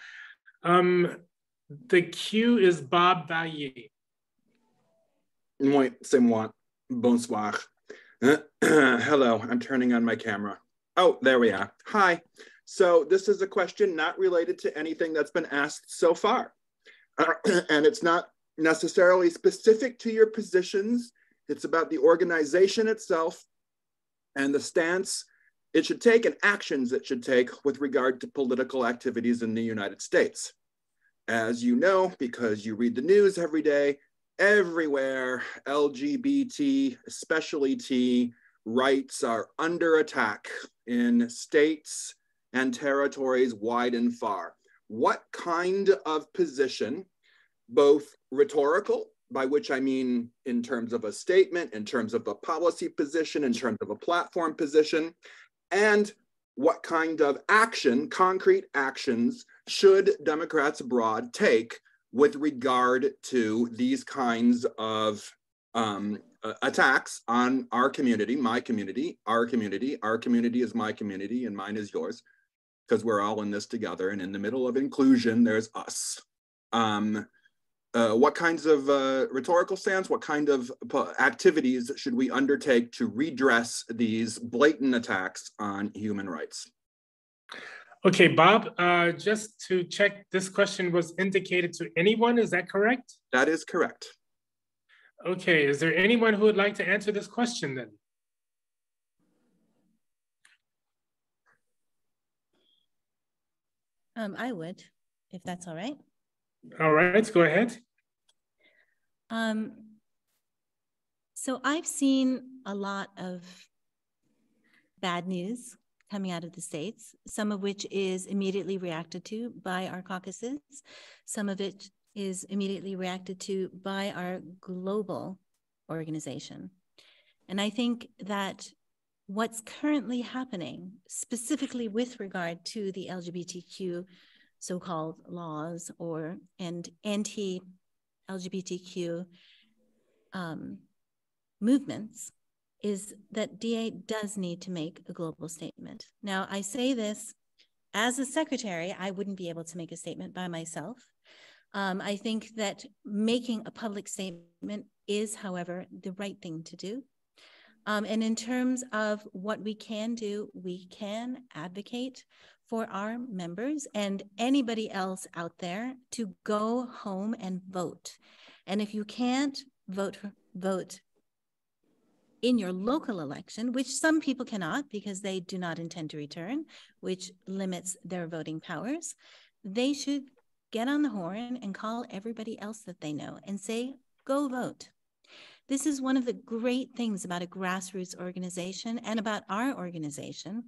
um, the cue is Bob Valier. Moi, c'est moi. Bonsoir. *clears throat* Hello, I'm turning on my camera. Oh, there we are. Hi. So this is a question not related to anything that's been asked so far. Uh, *clears throat* and it's not necessarily specific to your positions. It's about the organization itself and the stance it should take and actions it should take with regard to political activities in the United States. As you know, because you read the news every day, everywhere LGBT, especially T, rights are under attack in states and territories wide and far. What kind of position, both rhetorical, by which I mean in terms of a statement, in terms of a policy position, in terms of a platform position, and what kind of action, concrete actions, should Democrats abroad take with regard to these kinds of um, attacks on our community, my community, our community. Our community is my community and mine is yours because we're all in this together. And in the middle of inclusion, there's us. Um, uh, what kinds of uh, rhetorical stance, what kind of activities should we undertake to redress these blatant attacks on human rights? Okay, Bob, uh, just to check, this question was indicated to anyone, is that correct? That is correct. Okay, is there anyone who would like to answer this question then? Um, I would, if that's all right. All right, go ahead. Um, so I've seen a lot of bad news coming out of the states, some of which is immediately reacted to by our caucuses, some of it is immediately reacted to by our global organization. And I think that what's currently happening, specifically with regard to the LGBTQ so-called laws or and anti-LGBTQ um, movements, is that DA does need to make a global statement. Now, I say this as a secretary, I wouldn't be able to make a statement by myself. Um, I think that making a public statement is, however, the right thing to do. Um, and in terms of what we can do, we can advocate for our members and anybody else out there to go home and vote. And if you can't vote, vote in your local election, which some people cannot because they do not intend to return, which limits their voting powers, they should get on the horn and call everybody else that they know and say, go vote. This is one of the great things about a grassroots organization and about our organization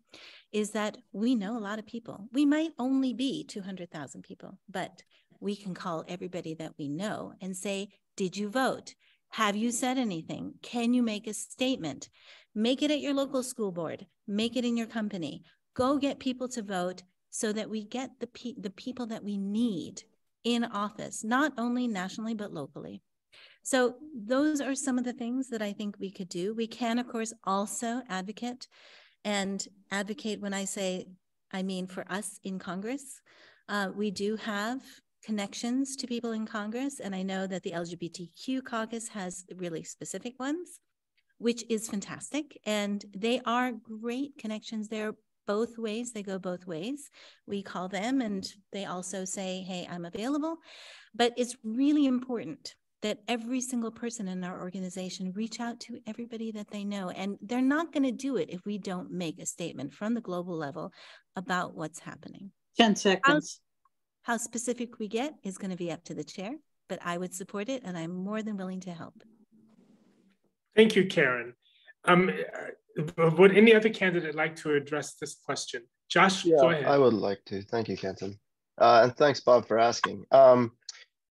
is that we know a lot of people. We might only be 200,000 people, but we can call everybody that we know and say, did you vote? Have you said anything? Can you make a statement? Make it at your local school board, make it in your company. Go get people to vote so that we get the, pe- the people that we need in office, not only nationally, but locally. So, those are some of the things that I think we could do. We can, of course, also advocate and advocate when I say, I mean, for us in Congress. Uh, we do have connections to people in Congress. And I know that the LGBTQ caucus has really specific ones, which is fantastic. And they are great connections. They're both ways, they go both ways. We call them and they also say, hey, I'm available. But it's really important that every single person in our organization reach out to everybody that they know. And they're not going to do it if we don't make a statement from the global level about what's happening. 10 seconds. How specific we get is going to be up to the chair, but I would support it and I'm more than willing to help. Thank you, Karen. Um, uh, would any other candidate like to address this question? Josh, yeah, go ahead. I would like to. Thank you, Kenton. Uh, and thanks, Bob, for asking. Um,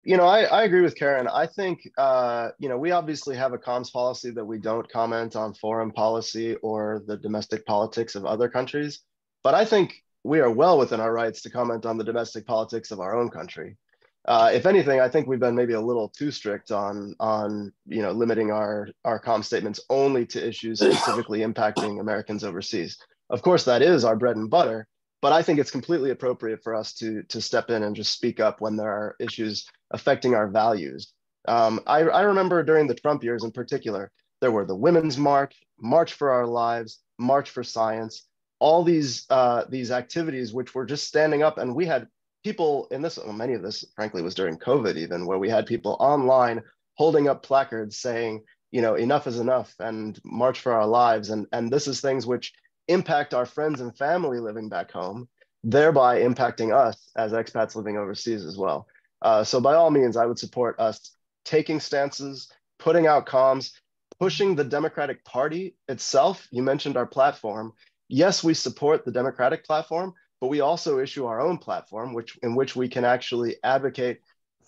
you know, I, I agree with Karen. I think, uh, you know, we obviously have a comms policy that we don't comment on foreign policy or the domestic politics of other countries. But I think we are well within our rights to comment on the domestic politics of our own country. Uh, if anything, I think we've been maybe a little too strict on on you know limiting our our com statements only to issues specifically *coughs* impacting Americans overseas. Of course, that is our bread and butter, but I think it's completely appropriate for us to to step in and just speak up when there are issues affecting our values. Um, I, I remember during the Trump years in particular, there were the Women's March, March for Our Lives, March for Science, all these uh, these activities which were just standing up and we had people in this many of this frankly was during covid even where we had people online holding up placards saying you know enough is enough and march for our lives and and this is things which impact our friends and family living back home thereby impacting us as expats living overseas as well uh, so by all means i would support us taking stances, putting out comms, pushing the Democratic Party itself. You mentioned our platform. Yes, we support the Democratic platform, but we also issue our own platform, which in which we can actually advocate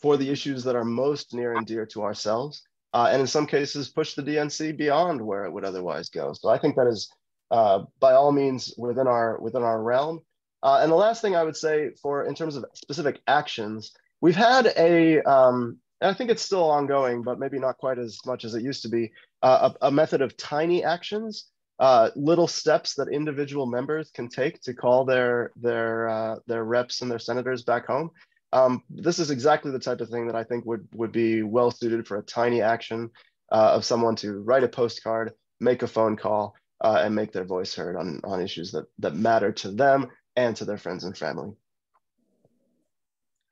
for the issues that are most near and dear to ourselves, uh, and in some cases push the DNC beyond where it would otherwise go. So I think that is uh, by all means within our within our realm. Uh, and the last thing I would say for in terms of specific actions, we've had a um, and I think it's still ongoing, but maybe not quite as much as it used to be, uh, a, a, method of tiny actions uh, little steps that individual members can take to call their their uh, their reps and their senators back home. Um, this is exactly the type of thing that I think would would be well suited for a tiny action uh, of someone to write a postcard, make a phone call, uh, and make their voice heard on on issues that that matter to them and to their friends and family.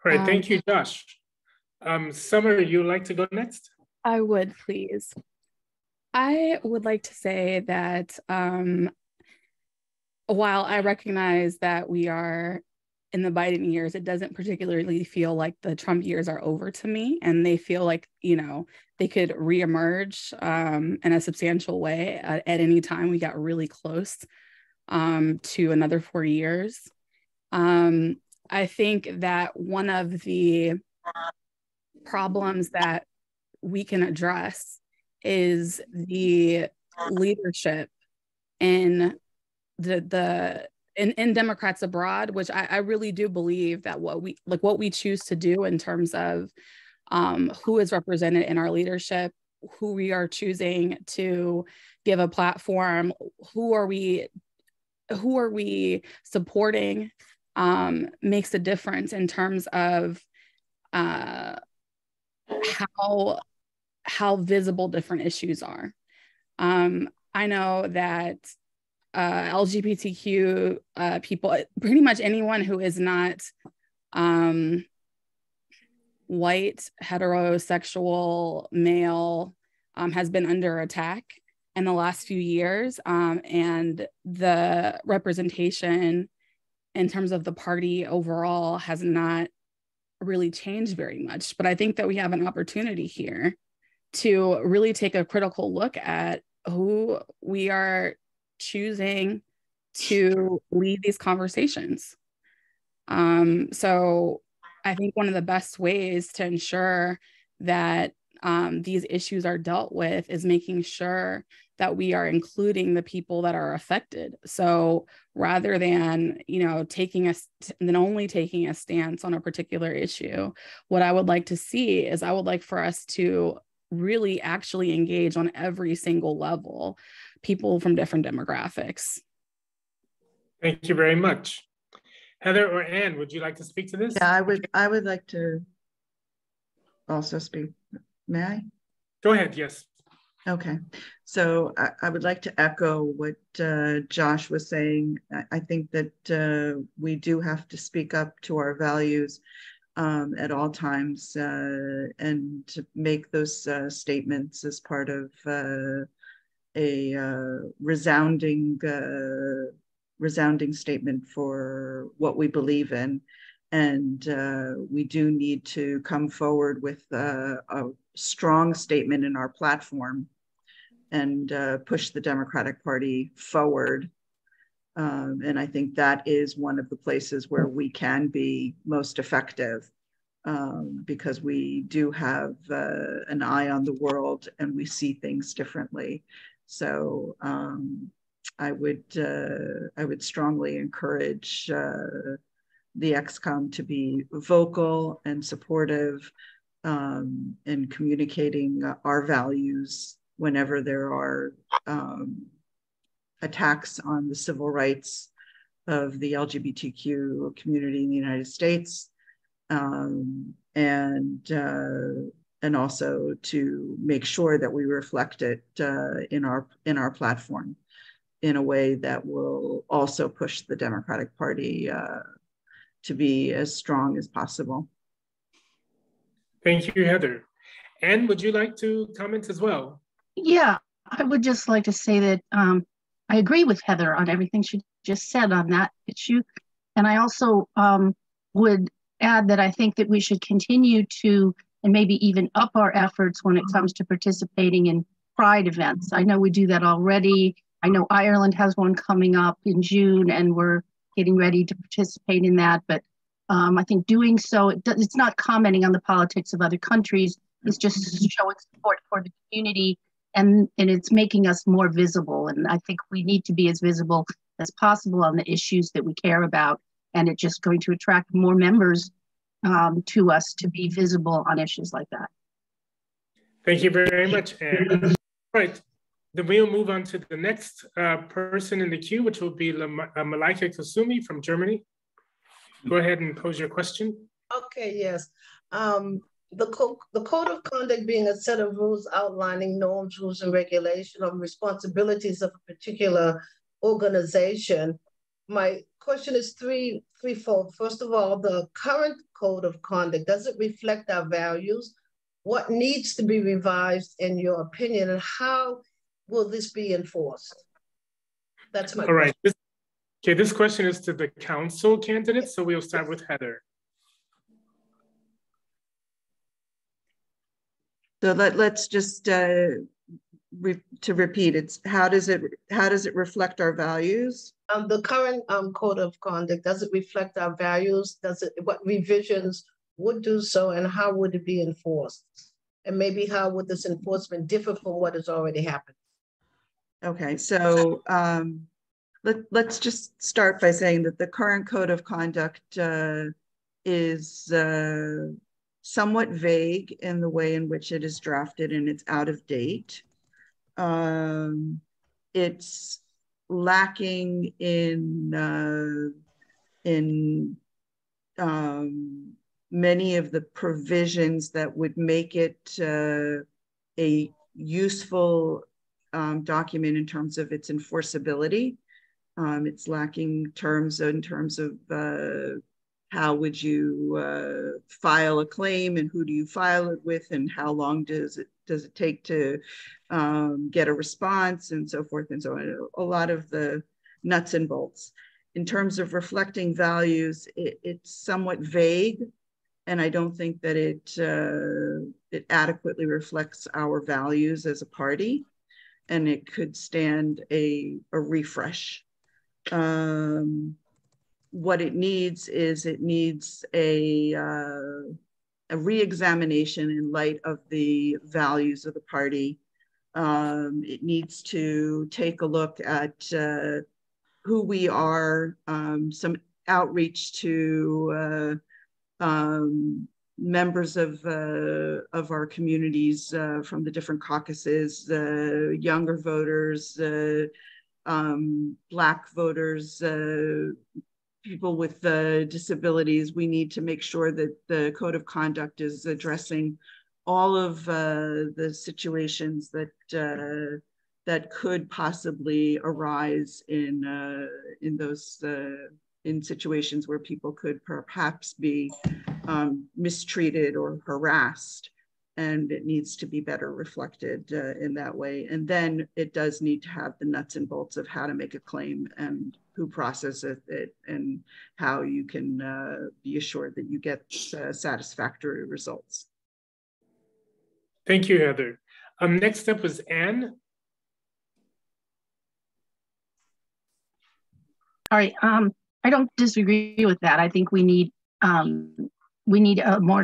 All right, um, thank you, Josh. Um, Summer, you like to go next? I would, please. I would like to say that um, while I recognize that we are in the Biden years, it doesn't particularly feel like the Trump years are over to me. And they feel like, you know, they could reemerge um, in a substantial way at, at, any time. We got really close um, to another four years. Um, I think that one of the problems that we can address is the leadership in the the in, in Democrats abroad, which I, I really do believe that what we like what we choose to do in terms of um, who is represented in our leadership, who we are choosing to give a platform, who are we who are we supporting um, makes a difference in terms of uh, how how visible different issues are. Um, I know that uh, LGBTQ uh, people, pretty much anyone who is not um, white, heterosexual, male, um, has been under attack in the last few years. Um, and the representation in terms of the party overall has not really changed very much. But I think that we have an opportunity here to really take a critical look at who we are choosing to lead these conversations. Um, so I think one of the best ways to ensure that um, these issues are dealt with is making sure that we are including the people that are affected. So rather than, you know, taking a than only taking a stance on a particular issue, what I would like to see is I would like for us to really actually engage on every single level people from different demographics. Thank you very much. Heather or Anne, would you like to speak to this? Yeah, I would I would like to also speak. May I? Go ahead, yes. Okay, so I, I would like to echo what uh, Josh was saying. I, I think that uh, we do have to speak up to our values um, at all times uh, and to make those uh, statements as part of uh, a uh, resounding uh, resounding statement for what we believe in. And uh, we do need to come forward with a strong statement in our platform and push the democratic party forward um, and I think that is one of the places where we can be most effective um, because we do have uh, an eye on the world and we see things differently. So um, I would uh, I would strongly encourage uh, the ExCom to be vocal and supportive um, in communicating our values whenever there are um, attacks on the civil rights of the LGBTQ community in the United States, um, and uh, and also to make sure that we reflect it uh, in our in our platform in a way that will also push the Democratic Party uh, to be as strong as possible. Thank you, Heather. Anne, would you like to comment as well? Yeah, I would just like to say that um, I agree with Heather on everything she just said on that issue. And I also um, would add that I think that we should continue to and maybe even up our efforts when it comes to participating in pride events. I know we do that already. I know Ireland has one coming up in June, and we're getting ready to participate in that. But um, I think doing so, it does, it's not commenting on the politics of other countries. It's just showing support for the community, and and it's making us more visible. And I think we need to be as visible as possible on the issues that we care about. And it's just going to attract more members um, to us to be visible on issues like that. Thank you very much, Anne. Right, then we'll move on to the next uh, person in the queue, which will be uh, Malika Kasumi from Germany. Go ahead and pose your question. Okay, yes. Um, the, co the Code of Conduct being a set of rules outlining norms, rules, and regulation of responsibilities of a particular organization. My question is three threefold. First of all, the current Code of Conduct, does it reflect our values? What needs to be revised in your opinion and how will this be enforced? That's my All right. This, okay, this question is to the counsel candidates, so we'll start with Heather. So let, let's just uh, re to repeat it's how does it how does it reflect our values? Um, the current um, code of conduct does it reflect our values? Does it what revisions would do so and how would it be enforced? And maybe how would this enforcement differ from what has already happened? Okay so um, let, let's just start by saying that the current code of conduct uh, is uh, somewhat vague in the way in which it is drafted and it's out of date um, it's lacking in uh, in um, many of the provisions that would make it uh, a useful um, document in terms of its enforceability. Um, it's lacking terms in terms of uh, how would you uh, file a claim and who do you file it with and how long does it does it take to um, get a response and so forth and so on. A lot of the nuts and bolts. In terms of reflecting values it, it's somewhat vague and i don't think that it uh, it adequately reflects our values as a party and it could stand a, a refresh. Um, what it needs is it needs a, uh, a re-examination in light of the values of the party. Um, it needs to take a look at uh, who we are, um, some outreach to uh, um, members of uh, of our communities uh, from the different caucuses, uh, younger voters, uh, um, Black voters, people with the disabilities, we need to make sure that the code of conduct is addressing all of uh, the situations that uh, that could possibly arise in uh, in those uh, in situations where people could perhaps be um, mistreated or harassed and it needs to be better reflected uh, in that way. And then it does need to have the nuts and bolts of how to make a claim and who processes it and how you can uh, be assured that you get uh, satisfactory results. Thank you, Heather. Um, next up was Anne. All right, um, I don't disagree with that. I think we need um, we need a more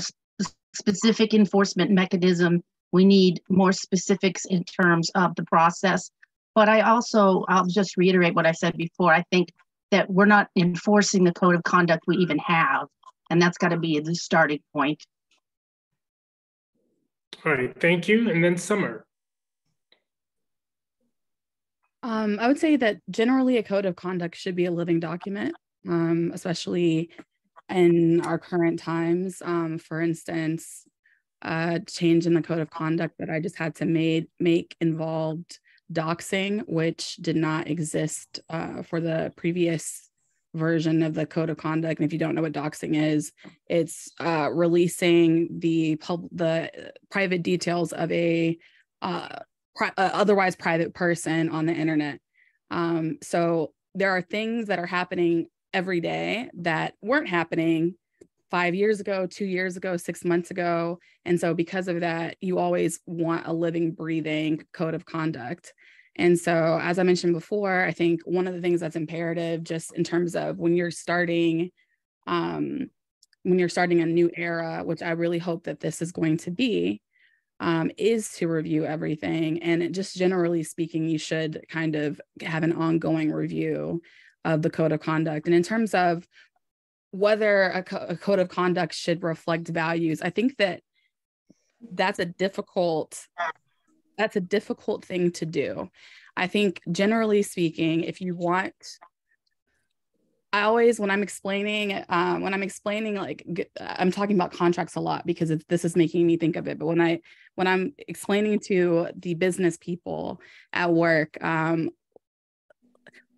specific enforcement mechanism. We need more specifics in terms of the process. But I also, I'll just reiterate what I said before. I think that we're not enforcing the code of conduct we even have. And that's got to be the starting point. All right, thank you. And then Summer. Um, I would say that generally a code of conduct should be a living document, um, especially in our current times. Um, for instance, a change in the code of conduct that I just had to made, make involved doxing, which did not exist uh, for the previous version of the code of conduct. And if you don't know what doxing is, it's uh, releasing the pub- the private details of a uh, pri- uh, otherwise private person on the internet. Um, so there are things that are happening every day that weren't happening five years ago, two years ago, six months ago. And so, because of that, you always want a living, breathing code of conduct. And so, as I mentioned before, I think one of the things that's imperative, just in terms of when you're starting, um, when you're starting a new era, which I really hope that this is going to be, um, is to review everything. And just generally speaking, you should kind of have an ongoing review of the code of conduct. And in terms of whether a, co- a code of conduct should reflect values, I think that that's a difficult that's a difficult thing to do. I think generally speaking, if you want I always, when I'm explaining, um, when I'm explaining, like I'm talking about contracts a lot because this is making me think of it. But when I, when I'm explaining to the business people at work, um,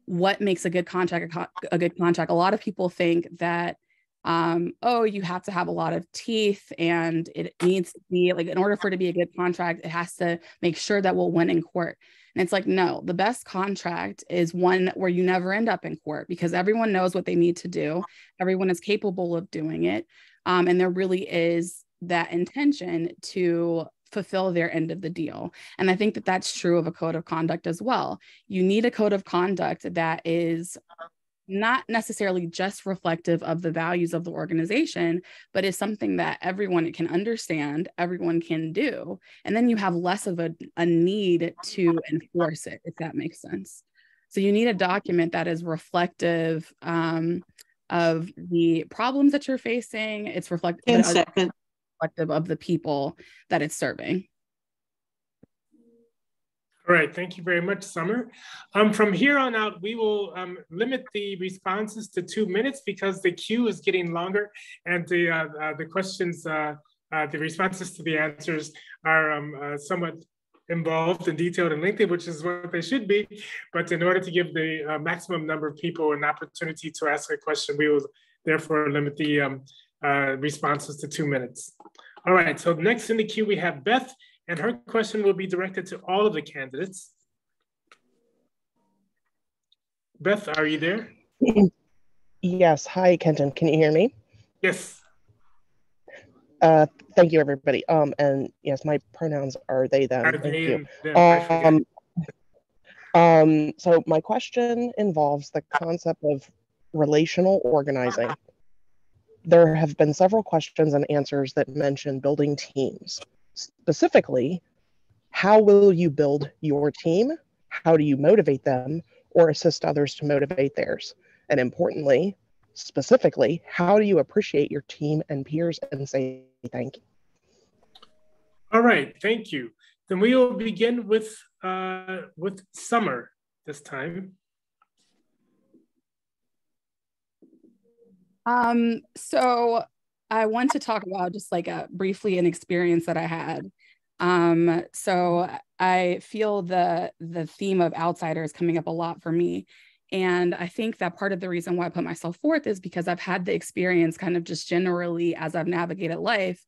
what makes a good contract a, a good contract, a lot of people think that um, oh, you have to have a lot of teeth and it needs to be like, in order for it to be a good contract, it has to make sure that we'll win in court. And it's like, no, the best contract is one where you never end up in court because everyone knows what they need to do, everyone is capable of doing it. Um, and there really is that intention to fulfill their end of the deal. And I think that that's true of a code of conduct as well. You need a code of conduct that is not necessarily just reflective of the values of the organization, but is something that everyone can understand, everyone can do. And then you have less of a, a need to enforce it, if that makes sense. So you need a document that is reflective um, of the problems that you're facing. It's reflective, reflective of the people that it's serving. All right, thank you very much, Summer. Um, from here on out, we will um, limit the responses to two minutes because the queue is getting longer and the, uh, uh, the questions, uh, uh the responses to the answers are um, uh, somewhat involved and detailed and lengthy, which is what they should be. But in order to give the uh, maximum number of people an opportunity to ask a question, we will therefore limit the um, responses to two minutes. All right, so next in the queue, we have Beth and her question will be directed to all of the candidates. Beth, are you there? Yes. Hi, Kenton. Can you hear me? Yes. Uh, thank you, everybody. Um, and yes, my pronouns are they, them. Are thank you. Them, um, um, so my question involves the concept of relational organizing. There have been several questions and answers that mention building teams specifically, how will you build your team? How do you motivate them or assist others to motivate theirs? And importantly, specifically, how do you appreciate your team and peers and say thank you? All right, thank you. Then we will begin with uh, with Summer this time. Um, so I want to talk about just like a briefly an experience that I had. Um, so I feel the the theme of outsiders coming up a lot for me. And I think that part of the reason why I put myself forth is because I've had the experience kind of just generally as I've navigated life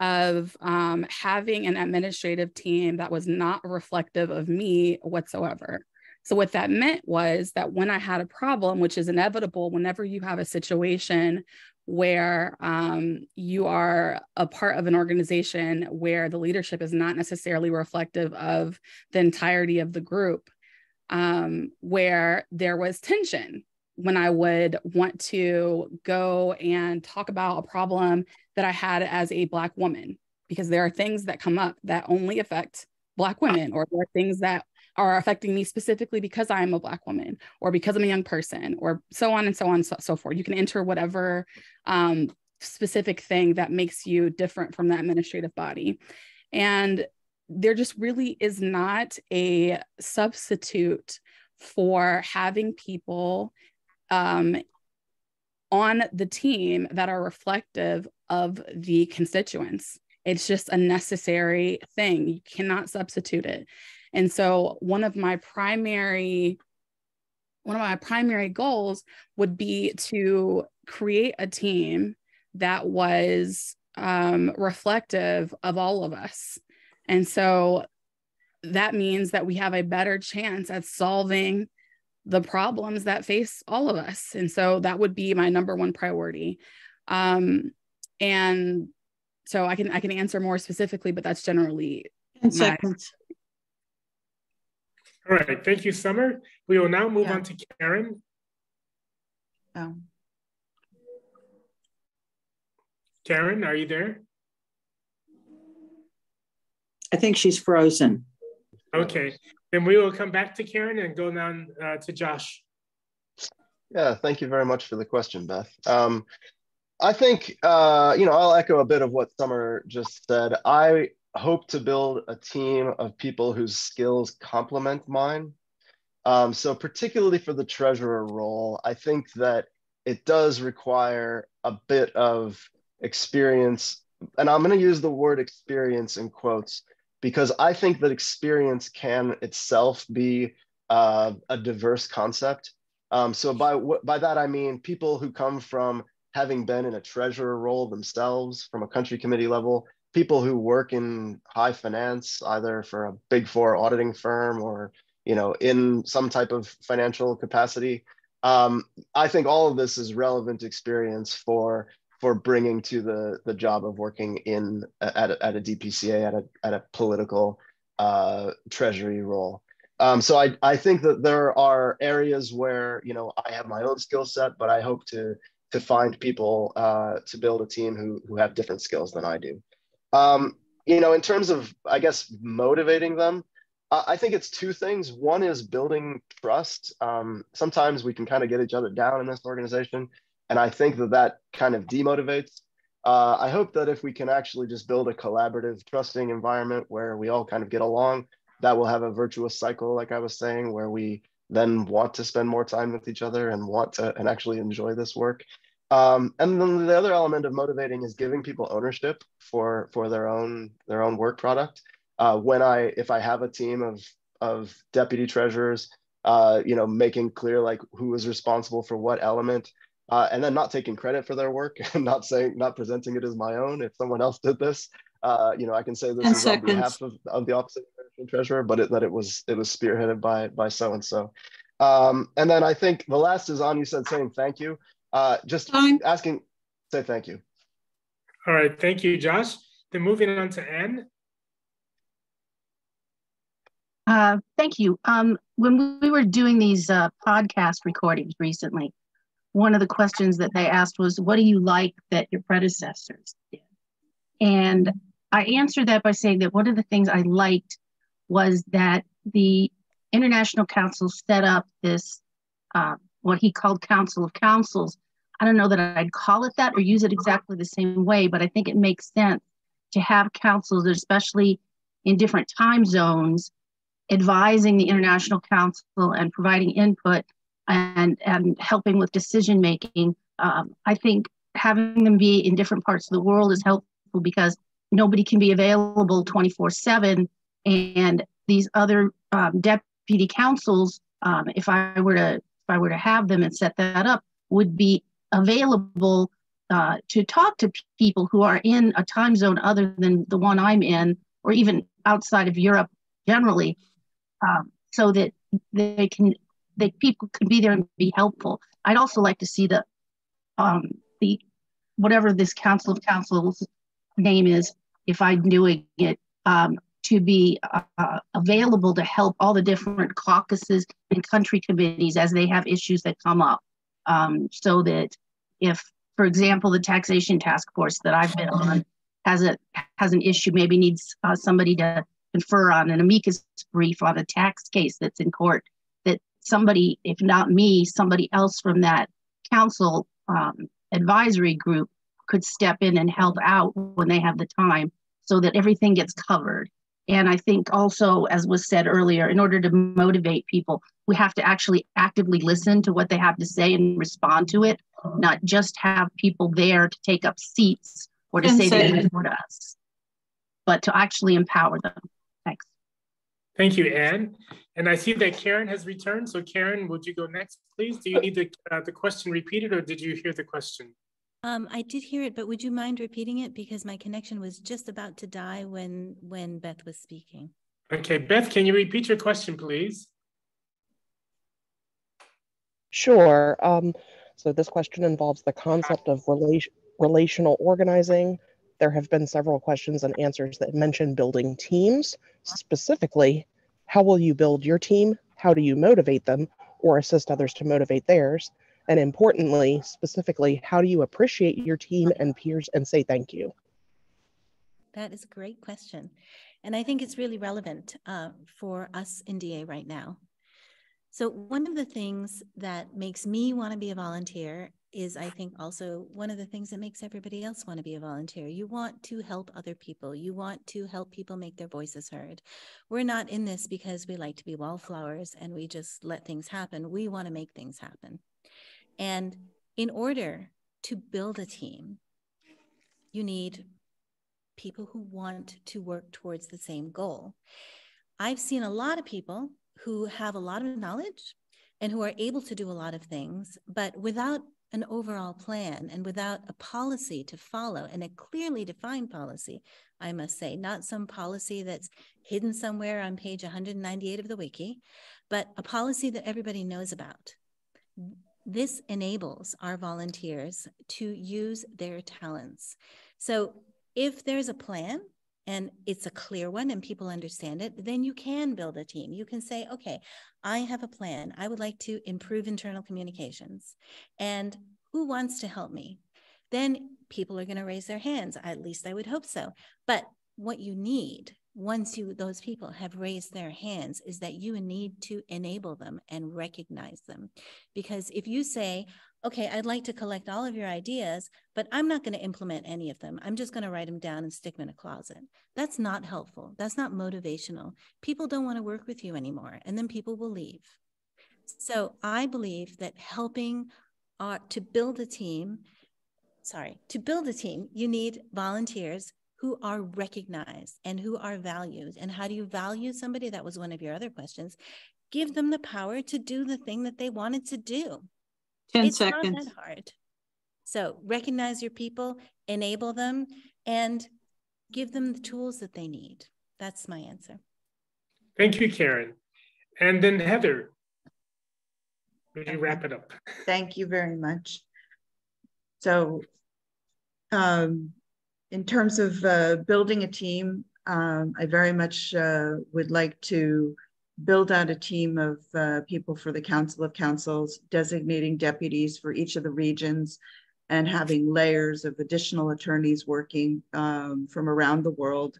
of um, having an administrative team that was not reflective of me whatsoever. So, what that meant was that when I had a problem, which is inevitable whenever you have a situation where um, you are a part of an organization where the leadership is not necessarily reflective of the entirety of the group, um, where there was tension when I would want to go and talk about a problem that I had as a Black woman, because there are things that come up that only affect Black women, or there are things that are affecting me specifically because I am a Black woman or because I'm a young person or so on and so on and so, so forth. You can enter whatever um, specific thing that makes you different from that administrative body. And there just really is not a substitute for having people um, on the team that are reflective of the constituents. It's just a necessary thing. You cannot substitute it. And so one of my primary one of my primary goals would be to create a team that was um, reflective of all of us. And so that means that we have a better chance at solving the problems that face all of us. And so that would be my number one priority. Um, and so I can I can answer more specifically, but that's generally. And seconds. All right, thank you, Summer. We will now move yeah. on to Karen. Oh. Karen, are you there? I think she's frozen. Okay, then we will come back to Karen and go down uh, to Josh. Yeah, thank you very much for the question, Beth. Um, I think, uh, you know, I'll echo a bit of what Summer just said. I hope to build a team of people whose skills complement mine. Um, so particularly for the treasurer role, I think that it does require a bit of experience, and I'm going to use the word experience in quotes because I think that experience can itself be uh, a diverse concept. Um, so by by that I mean people who come from having been in a treasurer role themselves from a country committee level, people who work in high finance, either for a big four auditing firm or you know in some type of financial capacity. Um, I think all of this is relevant experience for for bringing to the the job of working in at a, at a DPCA at a at a political uh, treasury role. Um, so I I think that there are areas where you know I have my own skill set, but I hope to to find people uh, to build a team who who have different skills than I do. Um, you know, in terms of I guess motivating them, I think it's two things. One is building trust. Um, sometimes we can kind of get each other down in this organization, and I think that that kind of demotivates. Uh, I hope that if we can actually just build a collaborative, trusting environment where we all kind of get along, that will have a virtuous cycle, like I was saying, where we then want to spend more time with each other and want to and actually enjoy this work. Um, and then the other element of motivating is giving people ownership for for their own their own work product. Uh, when I if I have a team of of deputy treasurers, uh, you know, making clear like who is responsible for what element, uh, and then not taking credit for their work and *laughs* not saying not presenting it as my own. If someone else did this, uh, you know, I can say this is seconds. on behalf of, of the office of treasurer, but it, that it was it was spearheaded by by so and so. Um, and then I think the last is on. You said saying thank you. Uh, just Fine. asking, say thank you. All right, thank you, Josh. Then moving on to Anne. Uh, thank you. Um, when we were doing these uh, podcast recordings recently, one of the questions that they asked was, What do you like that your predecessors did? And I answered that by saying that one of the things I liked was that the International Counsel set up this uh, what he called Council of Councils. I don't know that I'd call it that or use it exactly the same way, but I think it makes sense to have counsels, especially in different time zones, advising the International Counsel and providing input and, and helping with decision making. Um, I think having them be in different parts of the world is helpful because nobody can be available 24 7. And these other um, deputy counsels, um, if I were to I were to have them and set that up, would be available uh, to talk to people who are in a time zone other than the one I'm in, or even outside of Europe generally, um, so that they can, that people can be there and be helpful. I'd also like to see the, um, the, whatever this Council of Councils name is, if I'm doing it, um, to be uh, available to help all the different caucuses and country committees as they have issues that come up. Um, so that if, for example, the taxation task force that I've been on has a has an issue, maybe needs uh, somebody to confer on an amicus brief on a tax case that's in court, that somebody, if not me, somebody else from that council um, advisory group could step in and help out when they have the time so that everything gets covered. And I think also, as was said earlier, in order to motivate people, we have to actually actively listen to what they have to say and respond to it, not just have people there to take up seats or to and say, say they support us, but to actually empower them. Thanks. Thank you, Anne. And I see that Karen has returned. So Karen, would you go next, please? Do you need the, uh, the question repeated or did you hear the question? Um, I did hear it, but would you mind repeating it because my connection was just about to die when when Beth was speaking. Okay, Beth, can you repeat your question, please? Sure. Um, so this question involves the concept of relation relational organizing. There have been several questions and answers that mention building teams. Specifically, how will you build your team? How do you motivate them or assist others to motivate theirs? And importantly, specifically, how do you appreciate your team and peers and say thank you? That is a great question. And I think it's really relevant uh, for us in DA right now. So, one of the things that makes me want to be a volunteer is, I think, also one of the things that makes everybody else want to be a volunteer. You want to help other people, you want to help people make their voices heard. We're not in this because we like to be wallflowers and we just let things happen. We want to make things happen. And in order to build a team, you need people who want to work towards the same goal. I've seen a lot of people who have a lot of knowledge and who are able to do a lot of things, but without an overall plan and without a policy to follow and a clearly defined policy, I must say, not some policy that's hidden somewhere on page 198 of the wiki, but a policy that everybody knows about. This enables our volunteers to use their talents. So if there's a plan and it's a clear one and people understand it, then you can build a team. You can say, okay, I have a plan. I would like to improve internal communications. And who wants to help me? Then people are going to raise their hands. At least I would hope so. But what you need once you those people have raised their hands is that you need to enable them and recognize them because if you say okay, I'd like to collect all of your ideas, but I'm not going to implement any of them. I'm just going to write them down and stick them in a closet. That's not helpful. That's not motivational. People don't want to work with you anymore, and then people will leave. So I believe that helping uh, to build a team, sorry, to build a team, you need volunteers who are recognized and who are valued. And how do you value somebody? That was one of your other questions. Give them the power to do the thing that they wanted to do 10 it's seconds. not that hard. So recognize your people, enable them, and give them the tools that they need. That's my answer. Thank you, Karen. And then Heather, would you wrap it up? Thank you very much. So um, in terms of uh, building a team, um, I very much uh, would like to build out a team of uh, people for the Council of Councils, designating deputies for each of the regions, and having layers of additional attorneys working um, from around the world,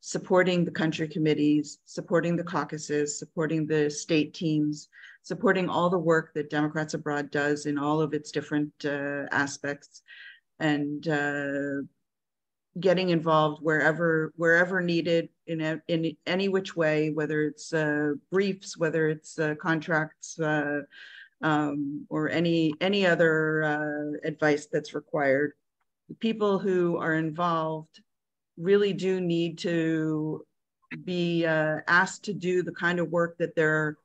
supporting the country committees, supporting the caucuses, supporting the state teams, supporting all the work that Democrats Abroad does in all of its different uh, aspects, and uh, getting involved wherever wherever needed in a, in any which way, whether it's uh, briefs, whether it's uh, contracts, uh, um, or any any other uh, advice that's required. The people who are involved really do need to be uh, asked to do the kind of work that they're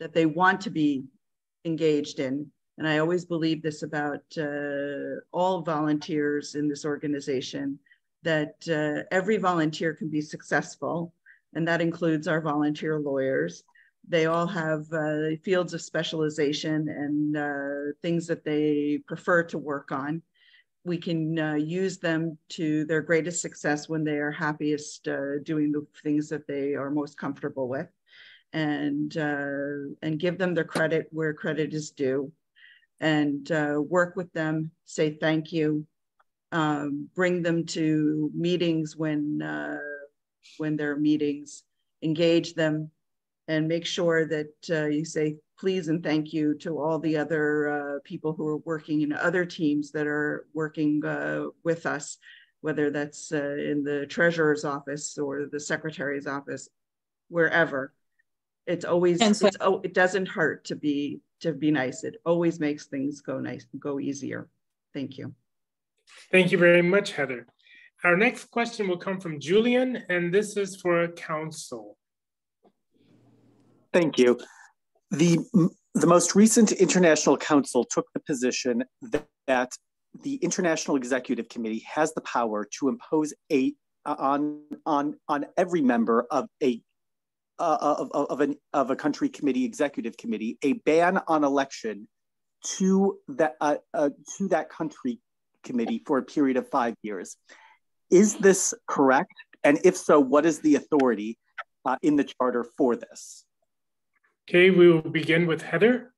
that they want to be engaged in. And I always believe this about uh, all volunteers in this organization that uh, every volunteer can be successful, and that includes our volunteer lawyers. They all have uh, fields of specialization and uh, things that they prefer to work on. We can uh, use them to their greatest success when they are happiest uh, doing the things that they are most comfortable with, and uh, and give them their credit where credit is due, and work with them. Say thank you, um, bring them to meetings when uh, when there are meetings, engage them, and make sure that uh, you say please and thank you to all the other uh, people who are working in other teams that are working uh, with us, whether that's uh, in the treasurer's office or the secretary's office, wherever. It's always it's, oh, it doesn't hurt to be to be nice. It always makes things go nice, go easier. Thank you. Thank you very much, Heather. Our next question will come from Julian, and this is for counsel. Thank you. The, the most recent International Counsel took the position that, that the International Executive Committee has the power to impose a on on on every member of a uh, of, of, an, of a country committee executive committee a ban on election to that uh, uh, to that country Committee for a period of five years. Is this correct? And if so, what is the authority uh, in the charter for this? Okay, we will begin with Heather.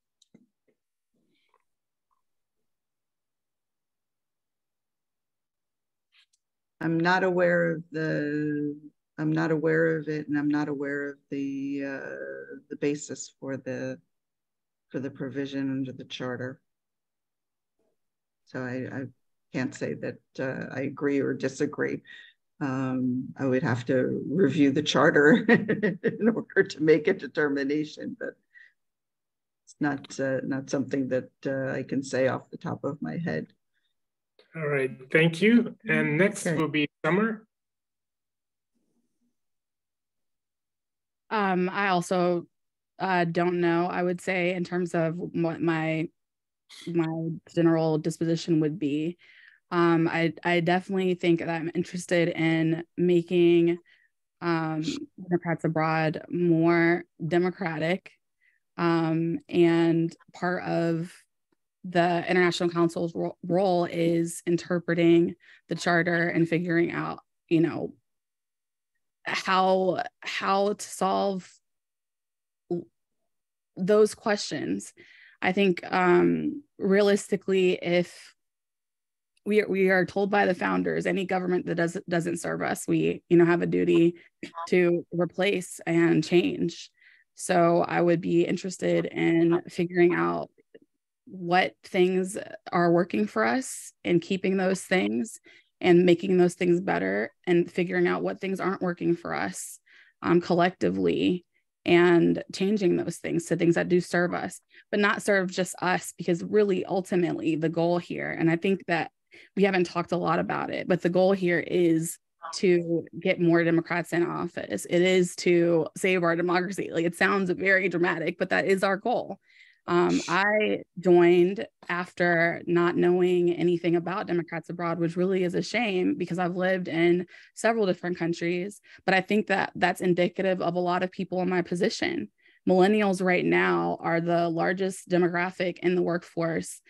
I'm not aware of the I'm not aware of it, and I'm not aware of the uh, the basis for the for the provision under the charter. So I, I can't say that uh, I agree or disagree. Um, I would have to review the charter *laughs* in order to make a determination, but it's not uh, not something that uh, I can say off the top of my head. All right, thank you. And next okay. will be Summer. Um, I also uh, don't know. I would say in terms of what my my general disposition would be. Um, I I definitely think that I'm interested in making um, Democrats abroad more democratic, um, and part of the International Counsel's ro- role is interpreting the charter and figuring out, you know, how how to solve those questions. I think um, realistically, if we are, we are told by the founders, any government that doesn't doesn't serve us, we you know have a duty to replace and change. So I would be interested in figuring out what things are working for us and keeping those things and making those things better and figuring out what things aren't working for us um, collectively and changing those things to things that do serve us, but not serve just us, because really ultimately the goal here, and I think that we haven't talked a lot about it, but the goal here is to get more Democrats in office. It is to save our democracy. Like it sounds very dramatic, but that is our goal. Um, I joined after not knowing anything about Democrats abroad, which really is a shame because I've lived in several different countries. But I think that that's indicative of a lot of people in my position. Millennials right now are the largest demographic in the workforce.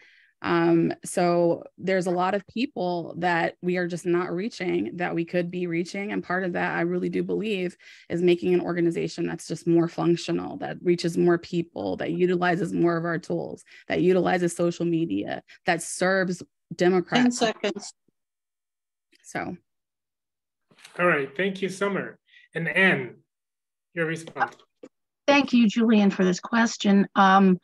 Um, so there's a lot of people that we are just not reaching that we could be reaching. And part of that, I really do believe, is making an organization that's just more functional, that reaches more people, that utilizes more of our tools, that utilizes social media, that serves Democrats. 10 seconds. So. All right. Thank you, Summer. And Anne, your response. Thank you, Julian, for this question. Um,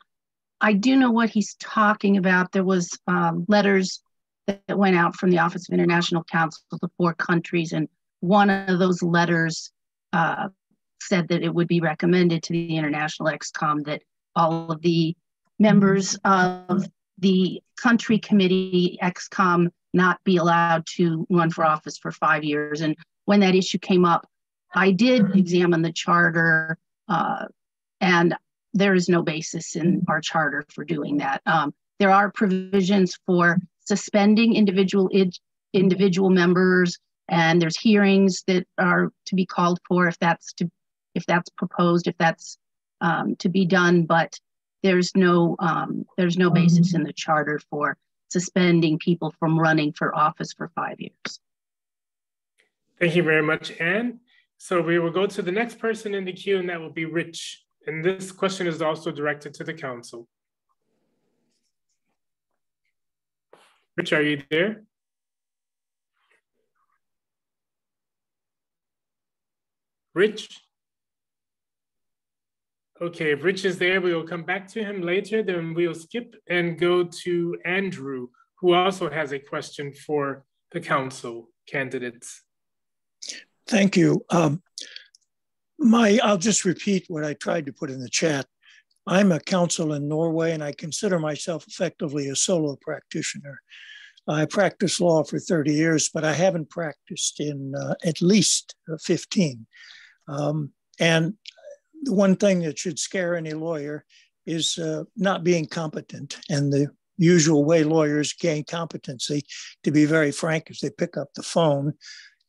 I do know what he's talking about. There was um, letters that went out from the Office of International Counsel to four countries, and one of those letters uh, said that it would be recommended to the International ExComm that all of the members of the country committee ExComm not be allowed to run for office for five years. And when that issue came up, I did examine the charter uh, and there is no basis in our charter for doing that. Um, there are provisions for suspending individual individual members, and there's hearings that are to be called for if that's to if that's proposed, if that's um, to be done. But there's no um, there's no basis in the charter for suspending people from running for office for five years. Thank you very much, Anne. So we will go to the next person in the queue, and that will be Rich. And this question is also directed to the counsel. Rich, are you there? Rich? Okay, if Rich is there, we will come back to him later. Then we'll skip and go to Andrew, who also has a question for the counsel candidates. Thank you. Um, my, I'll just repeat what I tried to put in the chat. I'm a counsel in Norway and I consider myself effectively a solo practitioner. I practiced law for 30 years, but I haven't practiced in uh, at least uh, 15. Um, and the one thing that should scare any lawyer is uh, not being competent. And the usual way lawyers gain competency, to be very frank, is they pick up the phone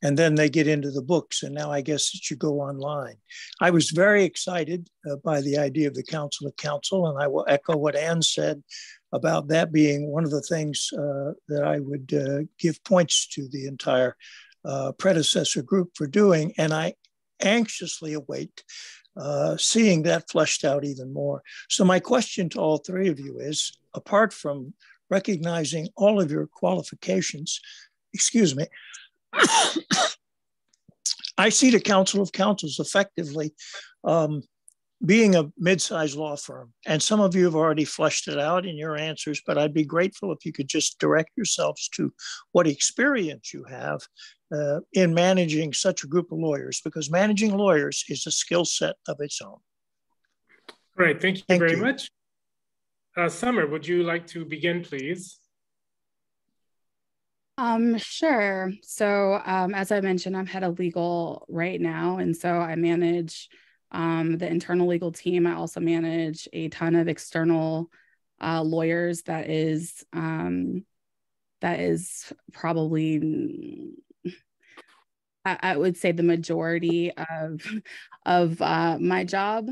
and then they get into the books. And now I guess it should go online. I was very excited uh, by the idea of the Council of council and I will echo what Anne said about that being one of the things uh, that I would uh, give points to the entire uh, predecessor group for doing. And I anxiously await uh, seeing that fleshed out even more. So, my question to all three of you is apart from recognizing all of your qualifications, excuse me, *coughs* I see the Council of Councils effectively um, being a mid-sized law firm. And some of you have already fleshed it out in your answers, but I'd be grateful if you could just direct yourselves to what experience you have uh, in managing such a group of lawyers, because managing lawyers is a skill set of its own. All right, thank you thank very you. much. Uh, Summer, would you like to begin, please? Um, sure. So, um, as I mentioned, I'm head of legal right now, and so I manage um, the internal legal team. I also manage a ton of external uh, lawyers. That is um, that is probably I, would say the majority of of uh, my job.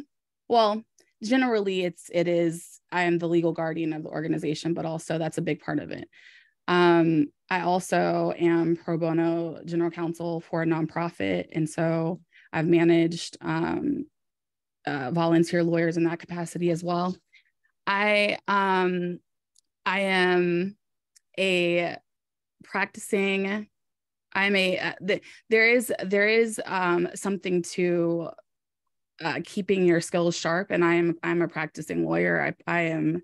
Well, generally, it's it is I am the legal guardian of the organization, but also that's a big part of it. Um, I also am pro bono general counsel for a nonprofit. And so I've managed um, uh, volunteer lawyers in that capacity as well. I um, I am a practicing. I'm a uh, the, there is there is um, something to uh, keeping your skills sharp, and I am I'm a practicing lawyer. I I am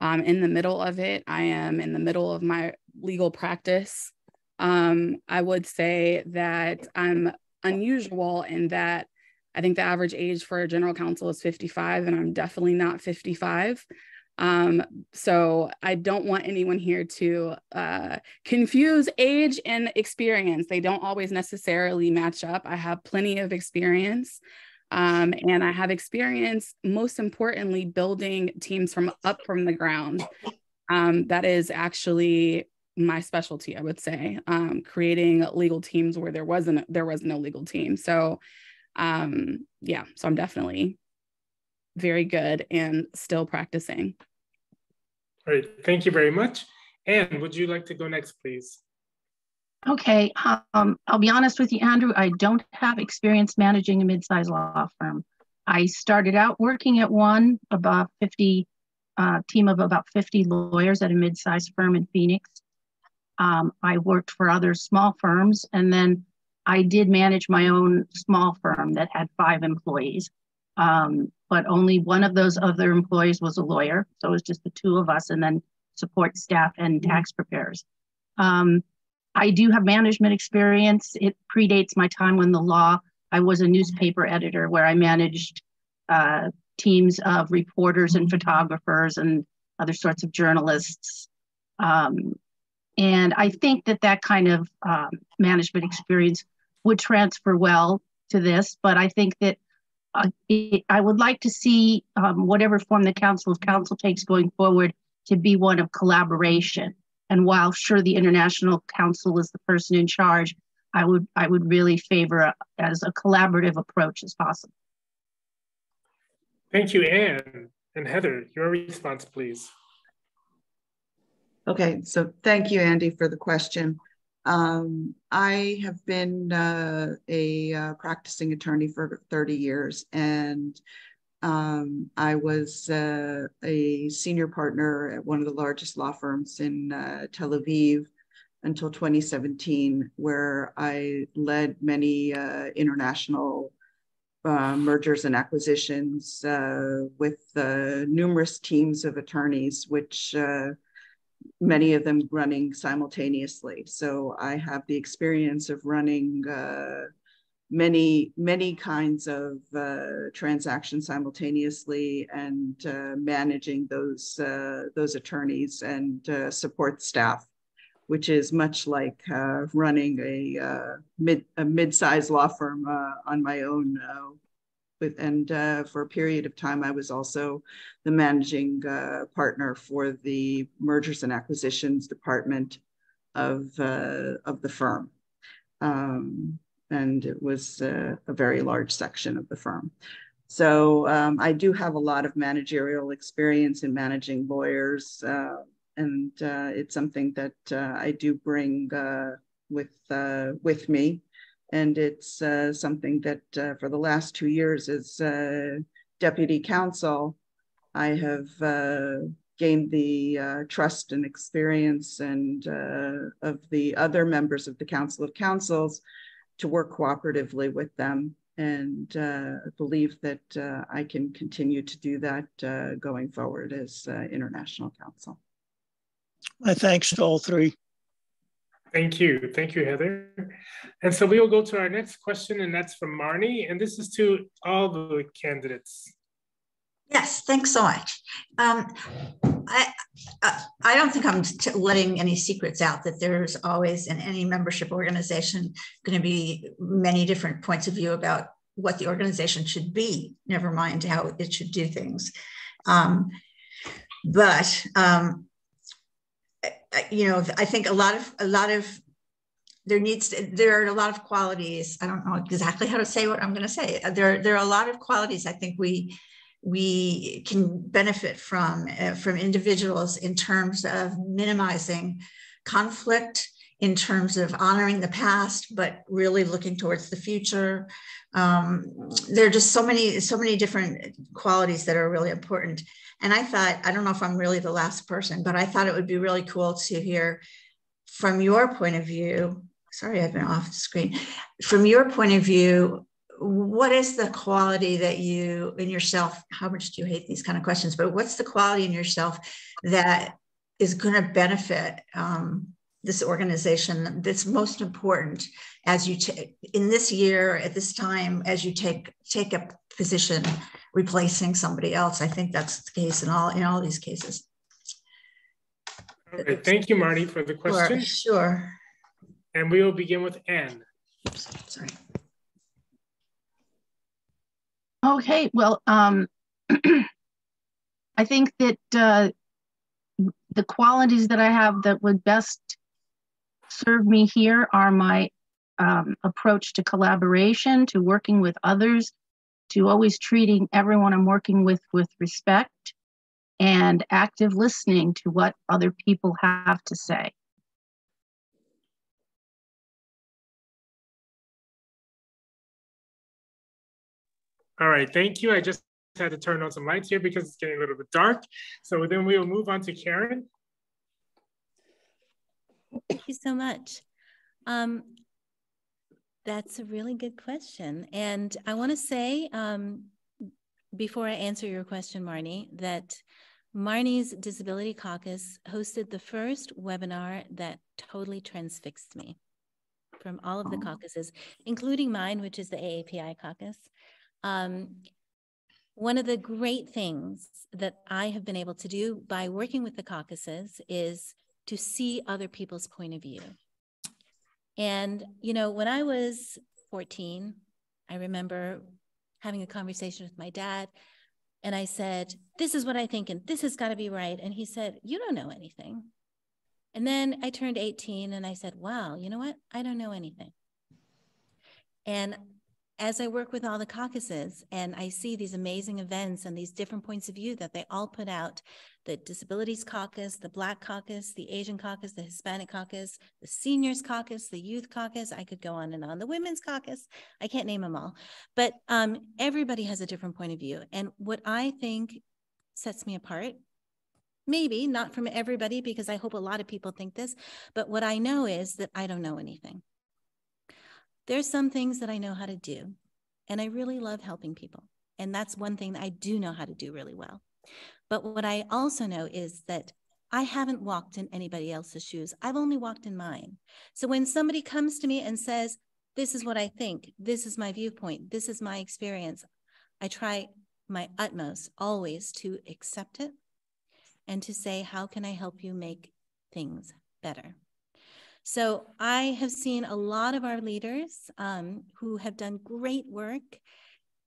um, in the middle of it. I am in the middle of my legal practice. Um, I would say that I'm unusual in that I think the average age for a general counsel is 55, and I'm definitely not 55. Um, so I don't want anyone here to uh, confuse age and experience. They don't always necessarily match up. I have plenty of experience. Um, and I have experience, most importantly, building teams from up from the ground. Um, that is actually my specialty, I would say, um, creating legal teams where there wasn't there was no legal team. So, um, yeah, so I'm definitely very good and still practicing. All right, thank you very much. Anne, would you like to go next, please? Okay, um, I'll be honest with you, Andrew. I don't have experience managing a mid-sized law firm. I started out working at one about 50 uh, team of about 50 lawyers at a mid-sized firm in Phoenix. Um, I worked for other small firms, and then I did manage my own small firm that had five employees. Um, but only one of those other employees was a lawyer, so it was just the two of us, and then support staff and tax preparers. Um, I do have management experience. It predates my time when the law. I was a newspaper editor where I managed uh, teams of reporters and photographers and other sorts of journalists. Um, and I think that that kind of um, management experience would transfer well to this. But I think that uh, it, I would like to see um, whatever form the Council of Council takes going forward to be one of collaboration and while sure the International Counsel is the person in charge, I would I would really favor a, as a collaborative approach as possible. Thank you, Anne. And Heather, your response, please. Okay, so thank you, Andy, for the question. Um, I have been uh, a uh, practicing attorney for 30 years, and um, I was uh, a senior partner at one of the largest law firms in uh, Tel Aviv until 2017, where I led many uh, international uh, mergers and acquisitions with numerous teams of attorneys, which many of them running simultaneously. So I have the experience of running many many kinds of uh, transactions simultaneously and uh, managing those uh, those attorneys and uh, support staff which is much like uh, running a uh, mid a mid-sized law firm on my own with and for a period of time I was also the managing partner for the mergers and acquisitions department of of the firm um, and it was uh, a very large section of the firm. So um, I do have a lot of managerial experience in managing lawyers, uh, and uh, it's something that uh, I do bring uh, with uh, with me, and it's uh, something that for the last two years as deputy counsel, I have gained the trust and experience and of the other members of the Council of Councils to work cooperatively with them and uh, believe that uh, I can continue to do that uh, going forward as uh, international counsel. My thanks to all three. Thank you. Thank you, Heather. And so we will go to our next question, and that's from Marnie. And this is to all the candidates. Yes, thanks so much. Um, I, I don't think I'm letting any secrets out that there's always in any membership organization going to be many different points of view about what the organization should be, never mind how it should do things. Um, but um, you know, I think a lot of a lot of there needs to, there are a lot of qualities. I don't know exactly how to say what I'm going to say. There there are a lot of qualities I think we we can benefit from uh, from individuals in terms of minimizing conflict in terms of honoring the past but really looking towards the future. Um, there are just so many so many different qualities that are really important. And i thought i don't know if i'm really the last person but i thought it would be really cool to hear from your point of view. Sorry i've been off the screen. From your point of view what is the quality that you in yourself how much do you hate these kind of questions but what's the quality in yourself that is going to benefit um, this organization that's most important as you take in this year at this time as you take take a position replacing somebody else. I think that's the case in all in all these cases. All right thank you marty for the question. sure, sure. and we will begin with anne. Oops, sorry. Okay, well, um, *clears throat* I think that uh, the qualities that I have that would best serve me here are my um, approach to collaboration, to working with others, to always treating everyone I'm working with with respect, and active listening to what other people have to say. All right, thank you. I just had to turn on some lights here because it's getting a little bit dark. So then we'll move on to Karen. Thank you so much. Um, that's a really good question. And I want to say, um, before I answer your question, Marnie, that Marnie's Disability Caucus hosted the first webinar that totally transfixed me from all of the caucuses, including mine, which is the AAPI caucus. Um, one of the great things that I have been able to do by working with the caucuses is to see other people's point of view. And, you know, when I was 14, I remember having a conversation with my dad, and I said, This is what I think, and this has got to be right. And he said, You don't know anything. And then I turned 18 and I said, Wow, you know what? I don't know anything. And as I work with all the caucuses and I see these amazing events and these different points of view that they all put out the Disabilities Caucus, the Black Caucus, the Asian Caucus, the Hispanic Caucus, the Seniors Caucus, the Youth Caucus. I could go on and on. The Women's Caucus. I can't name them all, but um, everybody has a different point of view. And what I think sets me apart maybe not from everybody because I hope a lot of people think this, but what I know is that I don't know anything. There's some things that I know how to do, and I really love helping people. And that's one thing that I do know how to do really well. But what I also know is that I haven't walked in anybody else's shoes. I've only walked in mine. So when somebody comes to me and says, This is what I think, this is my viewpoint, this is my experience, I try my utmost always to accept it and to say, How can I help you make things better? So I have seen a lot of our leaders um, who have done great work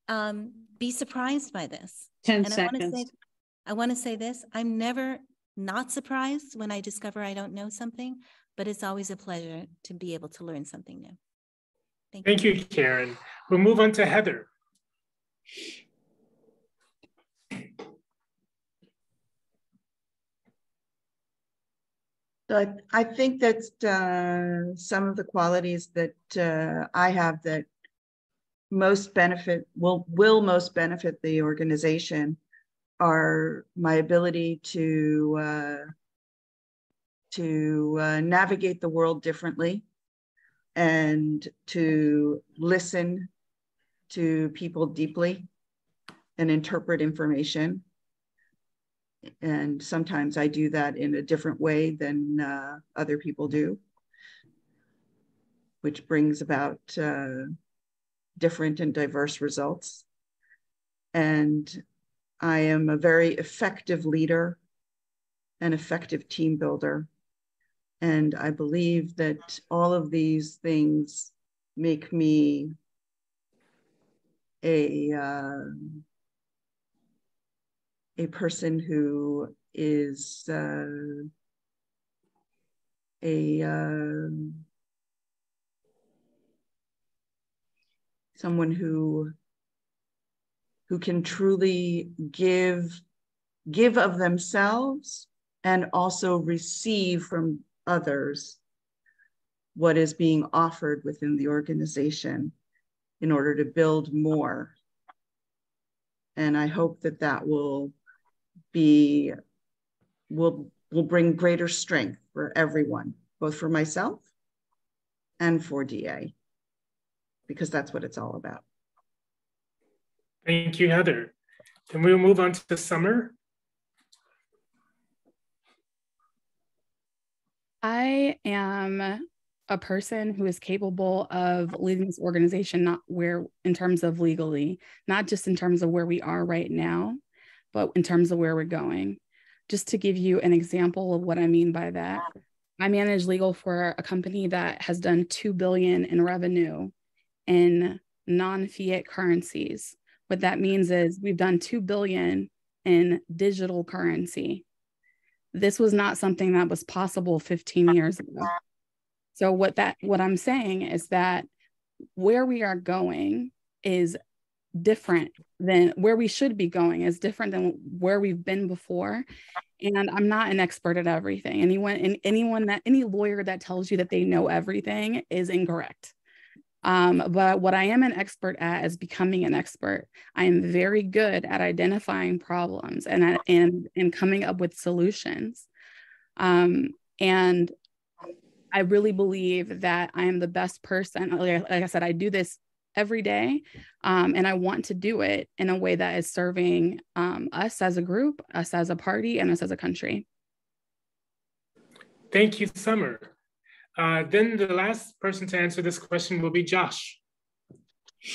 um, be surprised by this. 10 and seconds. I want to say this I'm never not surprised when I discover I don't know something, but it's always a pleasure to be able to learn something new. Thank, Thank you. you, Karen. We'll move on to Heather. I, I think that uh, some of the qualities that uh, I have that most benefit will will most benefit the organization are my ability to uh, to uh, navigate the world differently and to listen to people deeply and interpret information. And sometimes I do that in a different way than uh, other people do, which brings about uh, different and diverse results. And I am a very effective leader, an effective team builder. And I believe that all of these things make me a, uh, a person who is uh, a uh, someone who who can truly give give of themselves and also receive from others what is being offered within the organization in order to build more. And i hope that that will be will will bring greater strength for everyone both for myself and for da because that's what it's all about Thank you, Heather. Then we'll move on to the Summer. I am a person who is capable of leading this organization, not where in terms of legally, not just in terms of where we are right now, but in terms of where we're going. Just to give you an example of what I mean by that, I manage legal for a company that has done 2 billion in revenue in non-fiat currencies. What that means is we've done 2 billion in digital currency. This was not something that was possible 15 years ago. So what that what I'm saying is that where we are going is different than where we should be going is different than where we've been before and i'm not an expert at everything anyone and anyone that any lawyer that tells you that they know everything is incorrect um, but what I am an expert at is becoming an expert. I am very good at identifying problems and and and coming up with solutions. Um, and I really believe that I am the best person. Like I said, I do this every day, um, and I want to do it in a way that is serving um, us as a group, us as a party, and us as a country. Thank you, Summer. Uh, then the last person to answer this question will be Josh.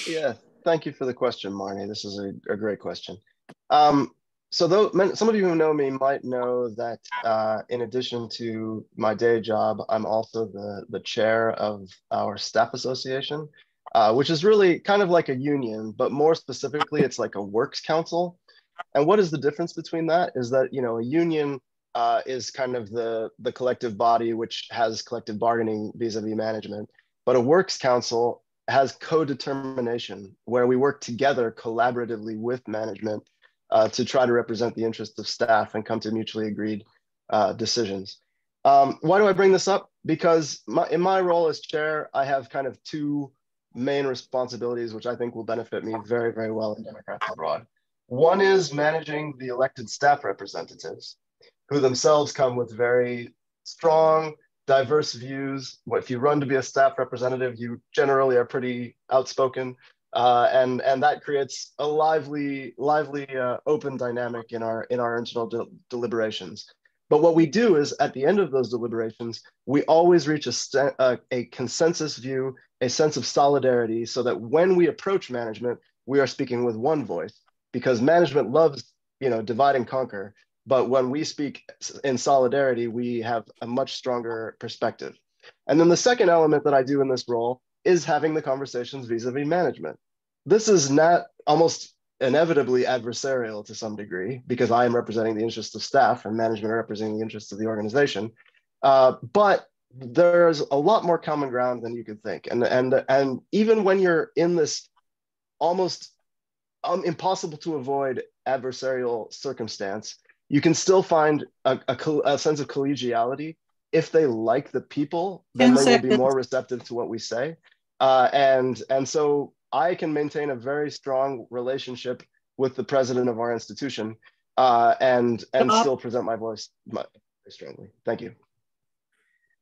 Yeah, thank you for the question, Marnie. This is a, a great question. Um, so though some of you who know me might know that uh, in addition to my day job, I'm also the, the chair of our staff association, uh, which is really kind of like a union, but more specifically, it's like a works council. And what is the difference between that is that, you know, a union uh, is kind of the, the collective body which has collective bargaining vis-a-vis management. But a works council has co-determination where we work together collaboratively with management uh, to try to represent the interests of staff and come to mutually agreed uh, decisions. Um, why do I bring this up? Because my, in my role as chair, I have kind of two main responsibilities, which I think will benefit me very, very well in Democrats abroad. One is managing the elected staff representatives who themselves come with very strong, diverse views. If you run to be a staff representative, you generally are pretty outspoken. Uh, and and that creates a lively, lively, uh, open dynamic in our in our internal de deliberations. But what we do is, at the end of those deliberations, we always reach a, a, a consensus view, a sense of solidarity, so that when we approach management, we are speaking with one voice. Because management loves, you know, divide and conquer. But when we speak in solidarity, we have a much stronger perspective. And then the second element that I do in this role is having the conversations vis-a-vis management. This is not almost inevitably adversarial to some degree because I am representing the interests of staff and management are representing the interests of the organization. Uh, but there's a lot more common ground than you could think. And, and, and even when you're in this almost um, impossible to avoid adversarial circumstance, you can still find a, a, a sense of collegiality if they like the people, then they will be more receptive to what we say. Uh, and, and so I can maintain a very strong relationship with the president of our institution uh, and, and still present my voice very strongly. Thank you.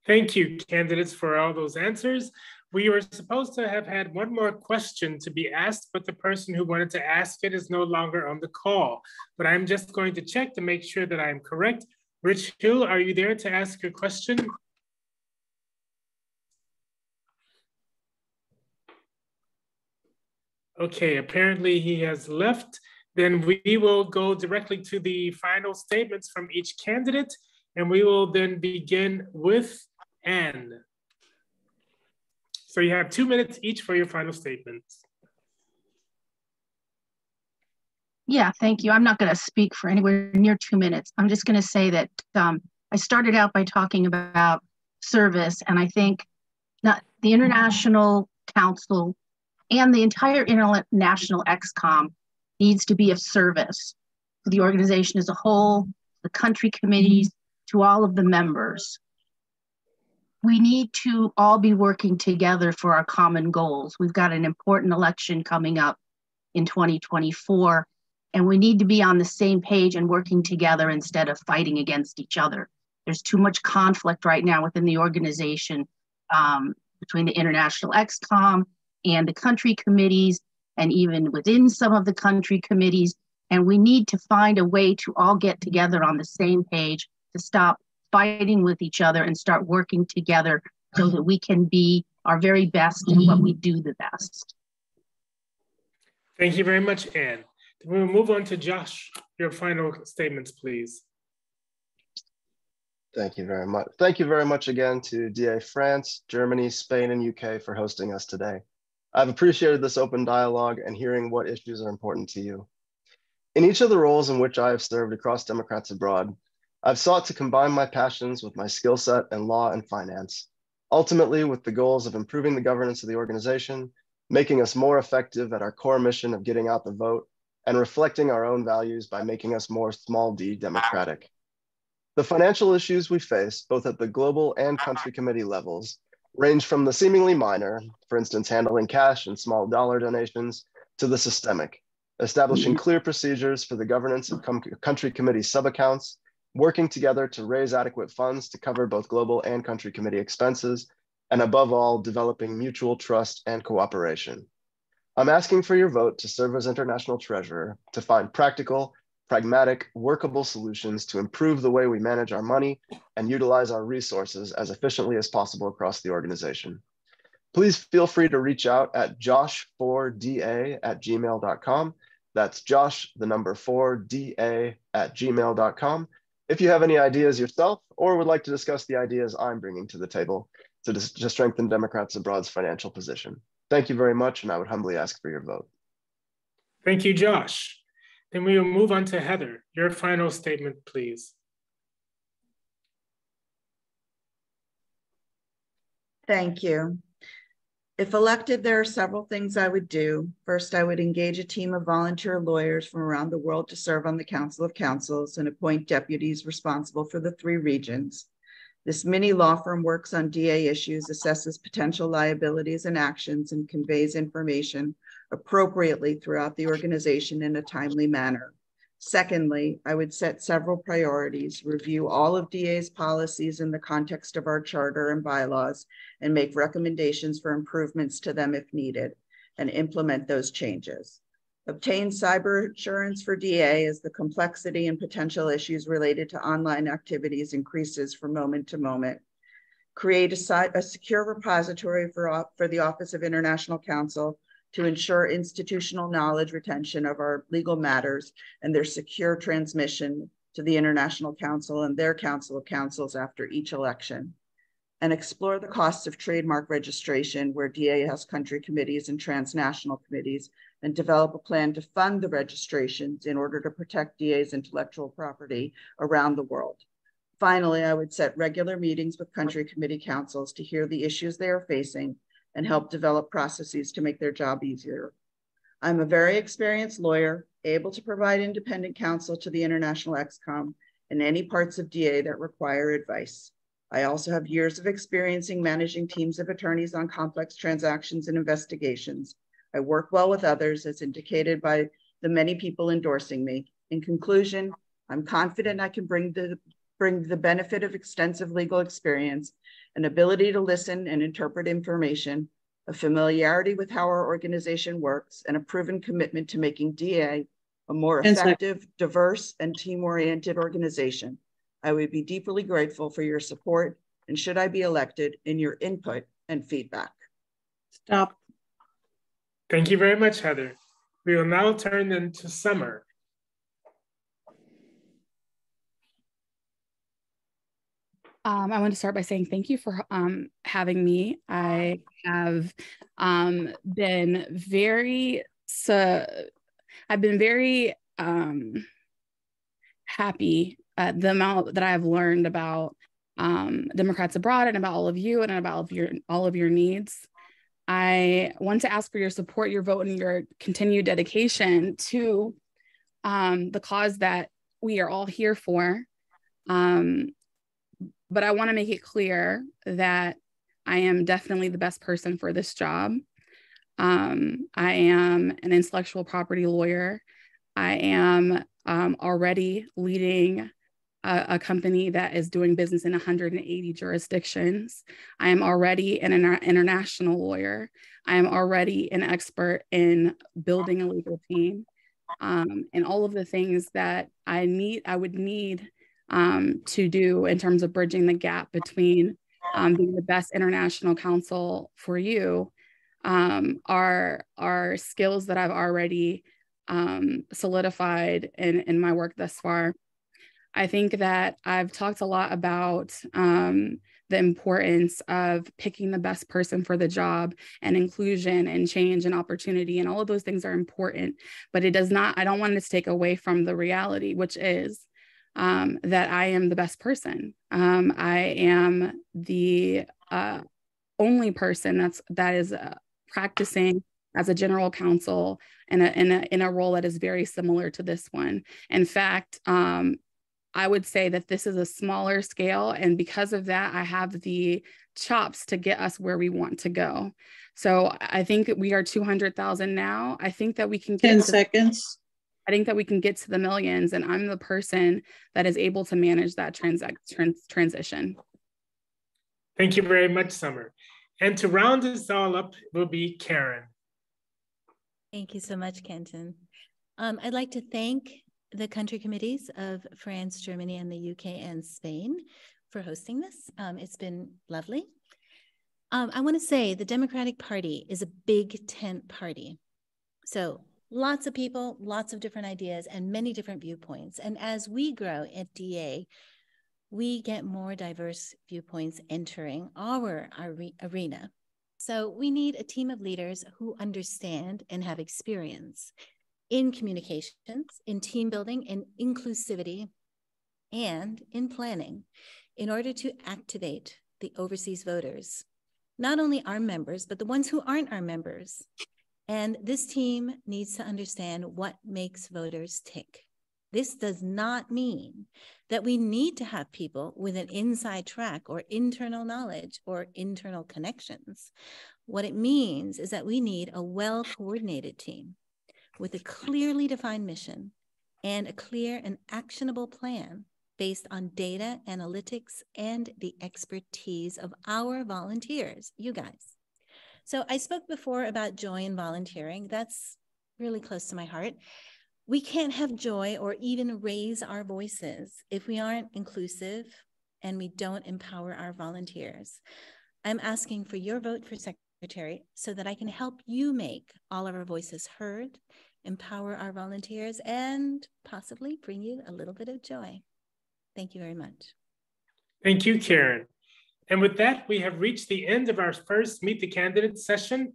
Thank you, candidates, for all those answers. We were supposed to have had one more question to be asked, but the person who wanted to ask it is no longer on the call. But I'm just going to check to make sure that I'm correct. Rich Hill, are you there to ask your question? Okay, apparently he has left. Then we will go directly to the final statements from each candidate, and we will then begin with Anne. So you have two minutes each for your final statements. Yeah, thank you. I'm not going to speak for anywhere near two minutes. I'm just going to say that um, I started out by talking about service, and I think not the International Counsel and the entire international ExComm needs to be of service to the organization as a whole, the country committees, to all of the members we need to all be working together for our common goals. We've got an important election coming up in 2024, and we need to be on the same page and working together instead of fighting against each other. There's too much conflict right now within the organization um, between the International ExComm and the country committees, and even within some of the country committees. And we need to find a way to all get together on the same page to stop fighting with each other and start working together so that we can be our very best in what we do the best. Thank you very much, Anne. We'll move on to Josh. Your final statements, please. Thank you very much. Thank you very much again to DA France, Germany, Spain, and UK for hosting us today. I've appreciated this open dialogue and hearing what issues are important to you. In each of the roles in which I have served across Democrats Abroad, I've sought to combine my passions with my skill set in law and finance, ultimately with the goals of improving the governance of the organization, making us more effective at our core mission of getting out the vote, and reflecting our own values by making us more small d democratic. The financial issues we face, both at the global and country committee levels, range from the seemingly minor, for instance, handling cash and small dollar donations, to the systemic, establishing mm-hmm. clear procedures for the governance of country committee subaccounts working together to raise adequate funds to cover both global and country committee expenses, and above all, developing mutual trust and cooperation. I'm asking for your vote to serve as international treasurer to find practical, pragmatic, workable solutions to improve the way we manage our money and utilize our resources as efficiently as possible across the organization. Please feel free to reach out at josh4da at gmail.com. That's josh, the number 4da at gmail.com if you have any ideas yourself or would like to discuss the ideas I'm bringing to the table to, to strengthen Democrats Abroad's financial position. Thank you very much, and I would humbly ask for your vote. Thank you, Josh. Then we will move on to Heather. Your final statement, please. Thank you. If elected, there are several things I would do. First, I would engage a team of volunteer lawyers from around the world to serve on the Council of Counsels and appoint deputies responsible for the three regions. This mini law firm works on DA issues, assesses potential liabilities and actions, and conveys information appropriately throughout the organization in a timely manner. Secondly, I would set several priorities, review all of DA's policies in the context of our charter and bylaws, and make recommendations for improvements to them if needed, and implement those changes. Obtain cyber insurance for DA as the complexity and potential issues related to online activities increases from moment to moment. Create a, a secure repository for, for the Office of International Counsel to ensure institutional knowledge retention of our legal matters and their secure transmission to the International Counsel and their Council of Counsels after each election. And explore the costs of trademark registration where DAS country committees and transnational committees and develop a plan to fund the registrations in order to protect DA's intellectual property around the world. Finally, I would set regular meetings with country committee counsels to hear the issues they are facing and help develop processes to make their job easier. I'm a very experienced lawyer, able to provide independent counsel to the International ExComm and any parts of DA that require advice. I also have years of experience in managing teams of attorneys on complex transactions and investigations. I work well with others as indicated by the many people endorsing me. In conclusion, I'm confident I can bring the, bring the benefit of extensive legal experience, an ability to listen and interpret information, a familiarity with how our organization works, and a proven commitment to making DA a more effective, diverse, and team-oriented organization. I would be deeply grateful for your support and should I be elected in your input and feedback. Stop. Thank you very much, Heather. We will now turn then to Summer. Um, I want to start by saying thank you for um, having me. I have um, been very, so, I've been very um, happy at the amount that I've learned about um, Democrats abroad and about all of you and about all of your all of your needs. I want to ask for your support, your vote, and your continued dedication to um, the cause that we are all here for. Um, but I want to make it clear that I am definitely the best person for this job. Um, I am an intellectual property lawyer. I am um, already leading a, a, company that is doing business in 180 jurisdictions. I am already an inter- international lawyer. I am already an expert in building a legal team um, and all of the things that I need, I would need um, to do in terms of bridging the gap between um, being the best international counsel for you um, are, are skills that I've already um, solidified in, in my work thus far. I think that I've talked a lot about um, the importance of picking the best person for the job and inclusion and change and opportunity and all of those things are important but it does not i don't want to take away from the reality which is um, that i am the best person um, i am the uh, only person that's that is uh, practicing as a general counsel in a, in a, in a role that is very similar to this one. In fact, um, I would say that this is a smaller scale. And because of that, I have the chops to get us where we want to go. So I think we are 200,000 now. I think that we can get 10 seconds. I think that we can get to the millions. And I'm the person that is able to manage that trans- trans- transition. Thank you very much, Summer. And to round this all up will be Karen. Thank you so much, Kenton. Um, I'd like to thank the country committees of France, Germany, and the UK and Spain for hosting this. Um, it's been lovely. Um, I want to say the Democratic Party is a big tent party. So lots of people, lots of different ideas, and many different viewpoints. And as we grow at DA, we get more diverse viewpoints entering our, our arena. So we need a team of leaders who understand and have experience in communications, in team building, in inclusivity, and in planning in order to activate the overseas voters, not only our members, but the ones who aren't our members. And this team needs to understand what makes voters tick. This does not mean that we need to have people with an inside track or internal knowledge or internal connections. What it means is that we need a well coordinated team with a clearly defined mission and a clear and actionable plan based on data analytics and the expertise of our volunteers, you guys. So I spoke before about joy in volunteering. That's really close to my heart. We can't have joy or even raise our voices if we aren't inclusive and we don't empower our volunteers. I'm asking for your vote for secretary so that I can help you make all of our voices heard empower our volunteers, and possibly bring you a little bit of joy. Thank you very much. Thank you, Karen. And with that, we have reached the end of our first Meet the Candidates session.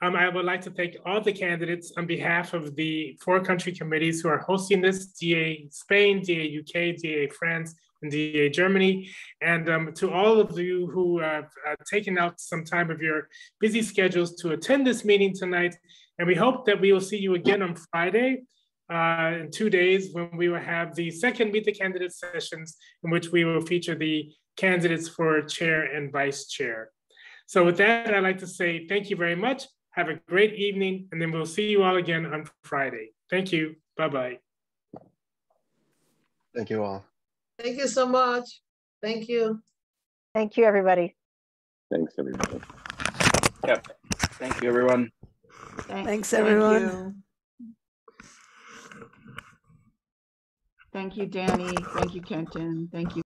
Um, I would like to thank all the candidates on behalf of the four country committees who are hosting this, DA Spain, DA UK, DA France, and DA Germany. And um, to all of you who have uh, taken out some time of your busy schedules to attend this meeting tonight, and we hope that we will see you again on Friday uh, in two days when we will have the second Meet the Candidates sessions in which we will feature the candidates for chair and vice chair. So with that, I'd like to say thank you very much. Have a great evening, and then we'll see you all again on Friday. Thank you. Bye-bye. Thank you all. Thank you so much. Thank you. Thank you, everybody. Thanks, everybody. Yep. Thank you, everyone. Thanks, everyone. Thank you. Thank you, Danny. Thank you, Kenton. Thank you.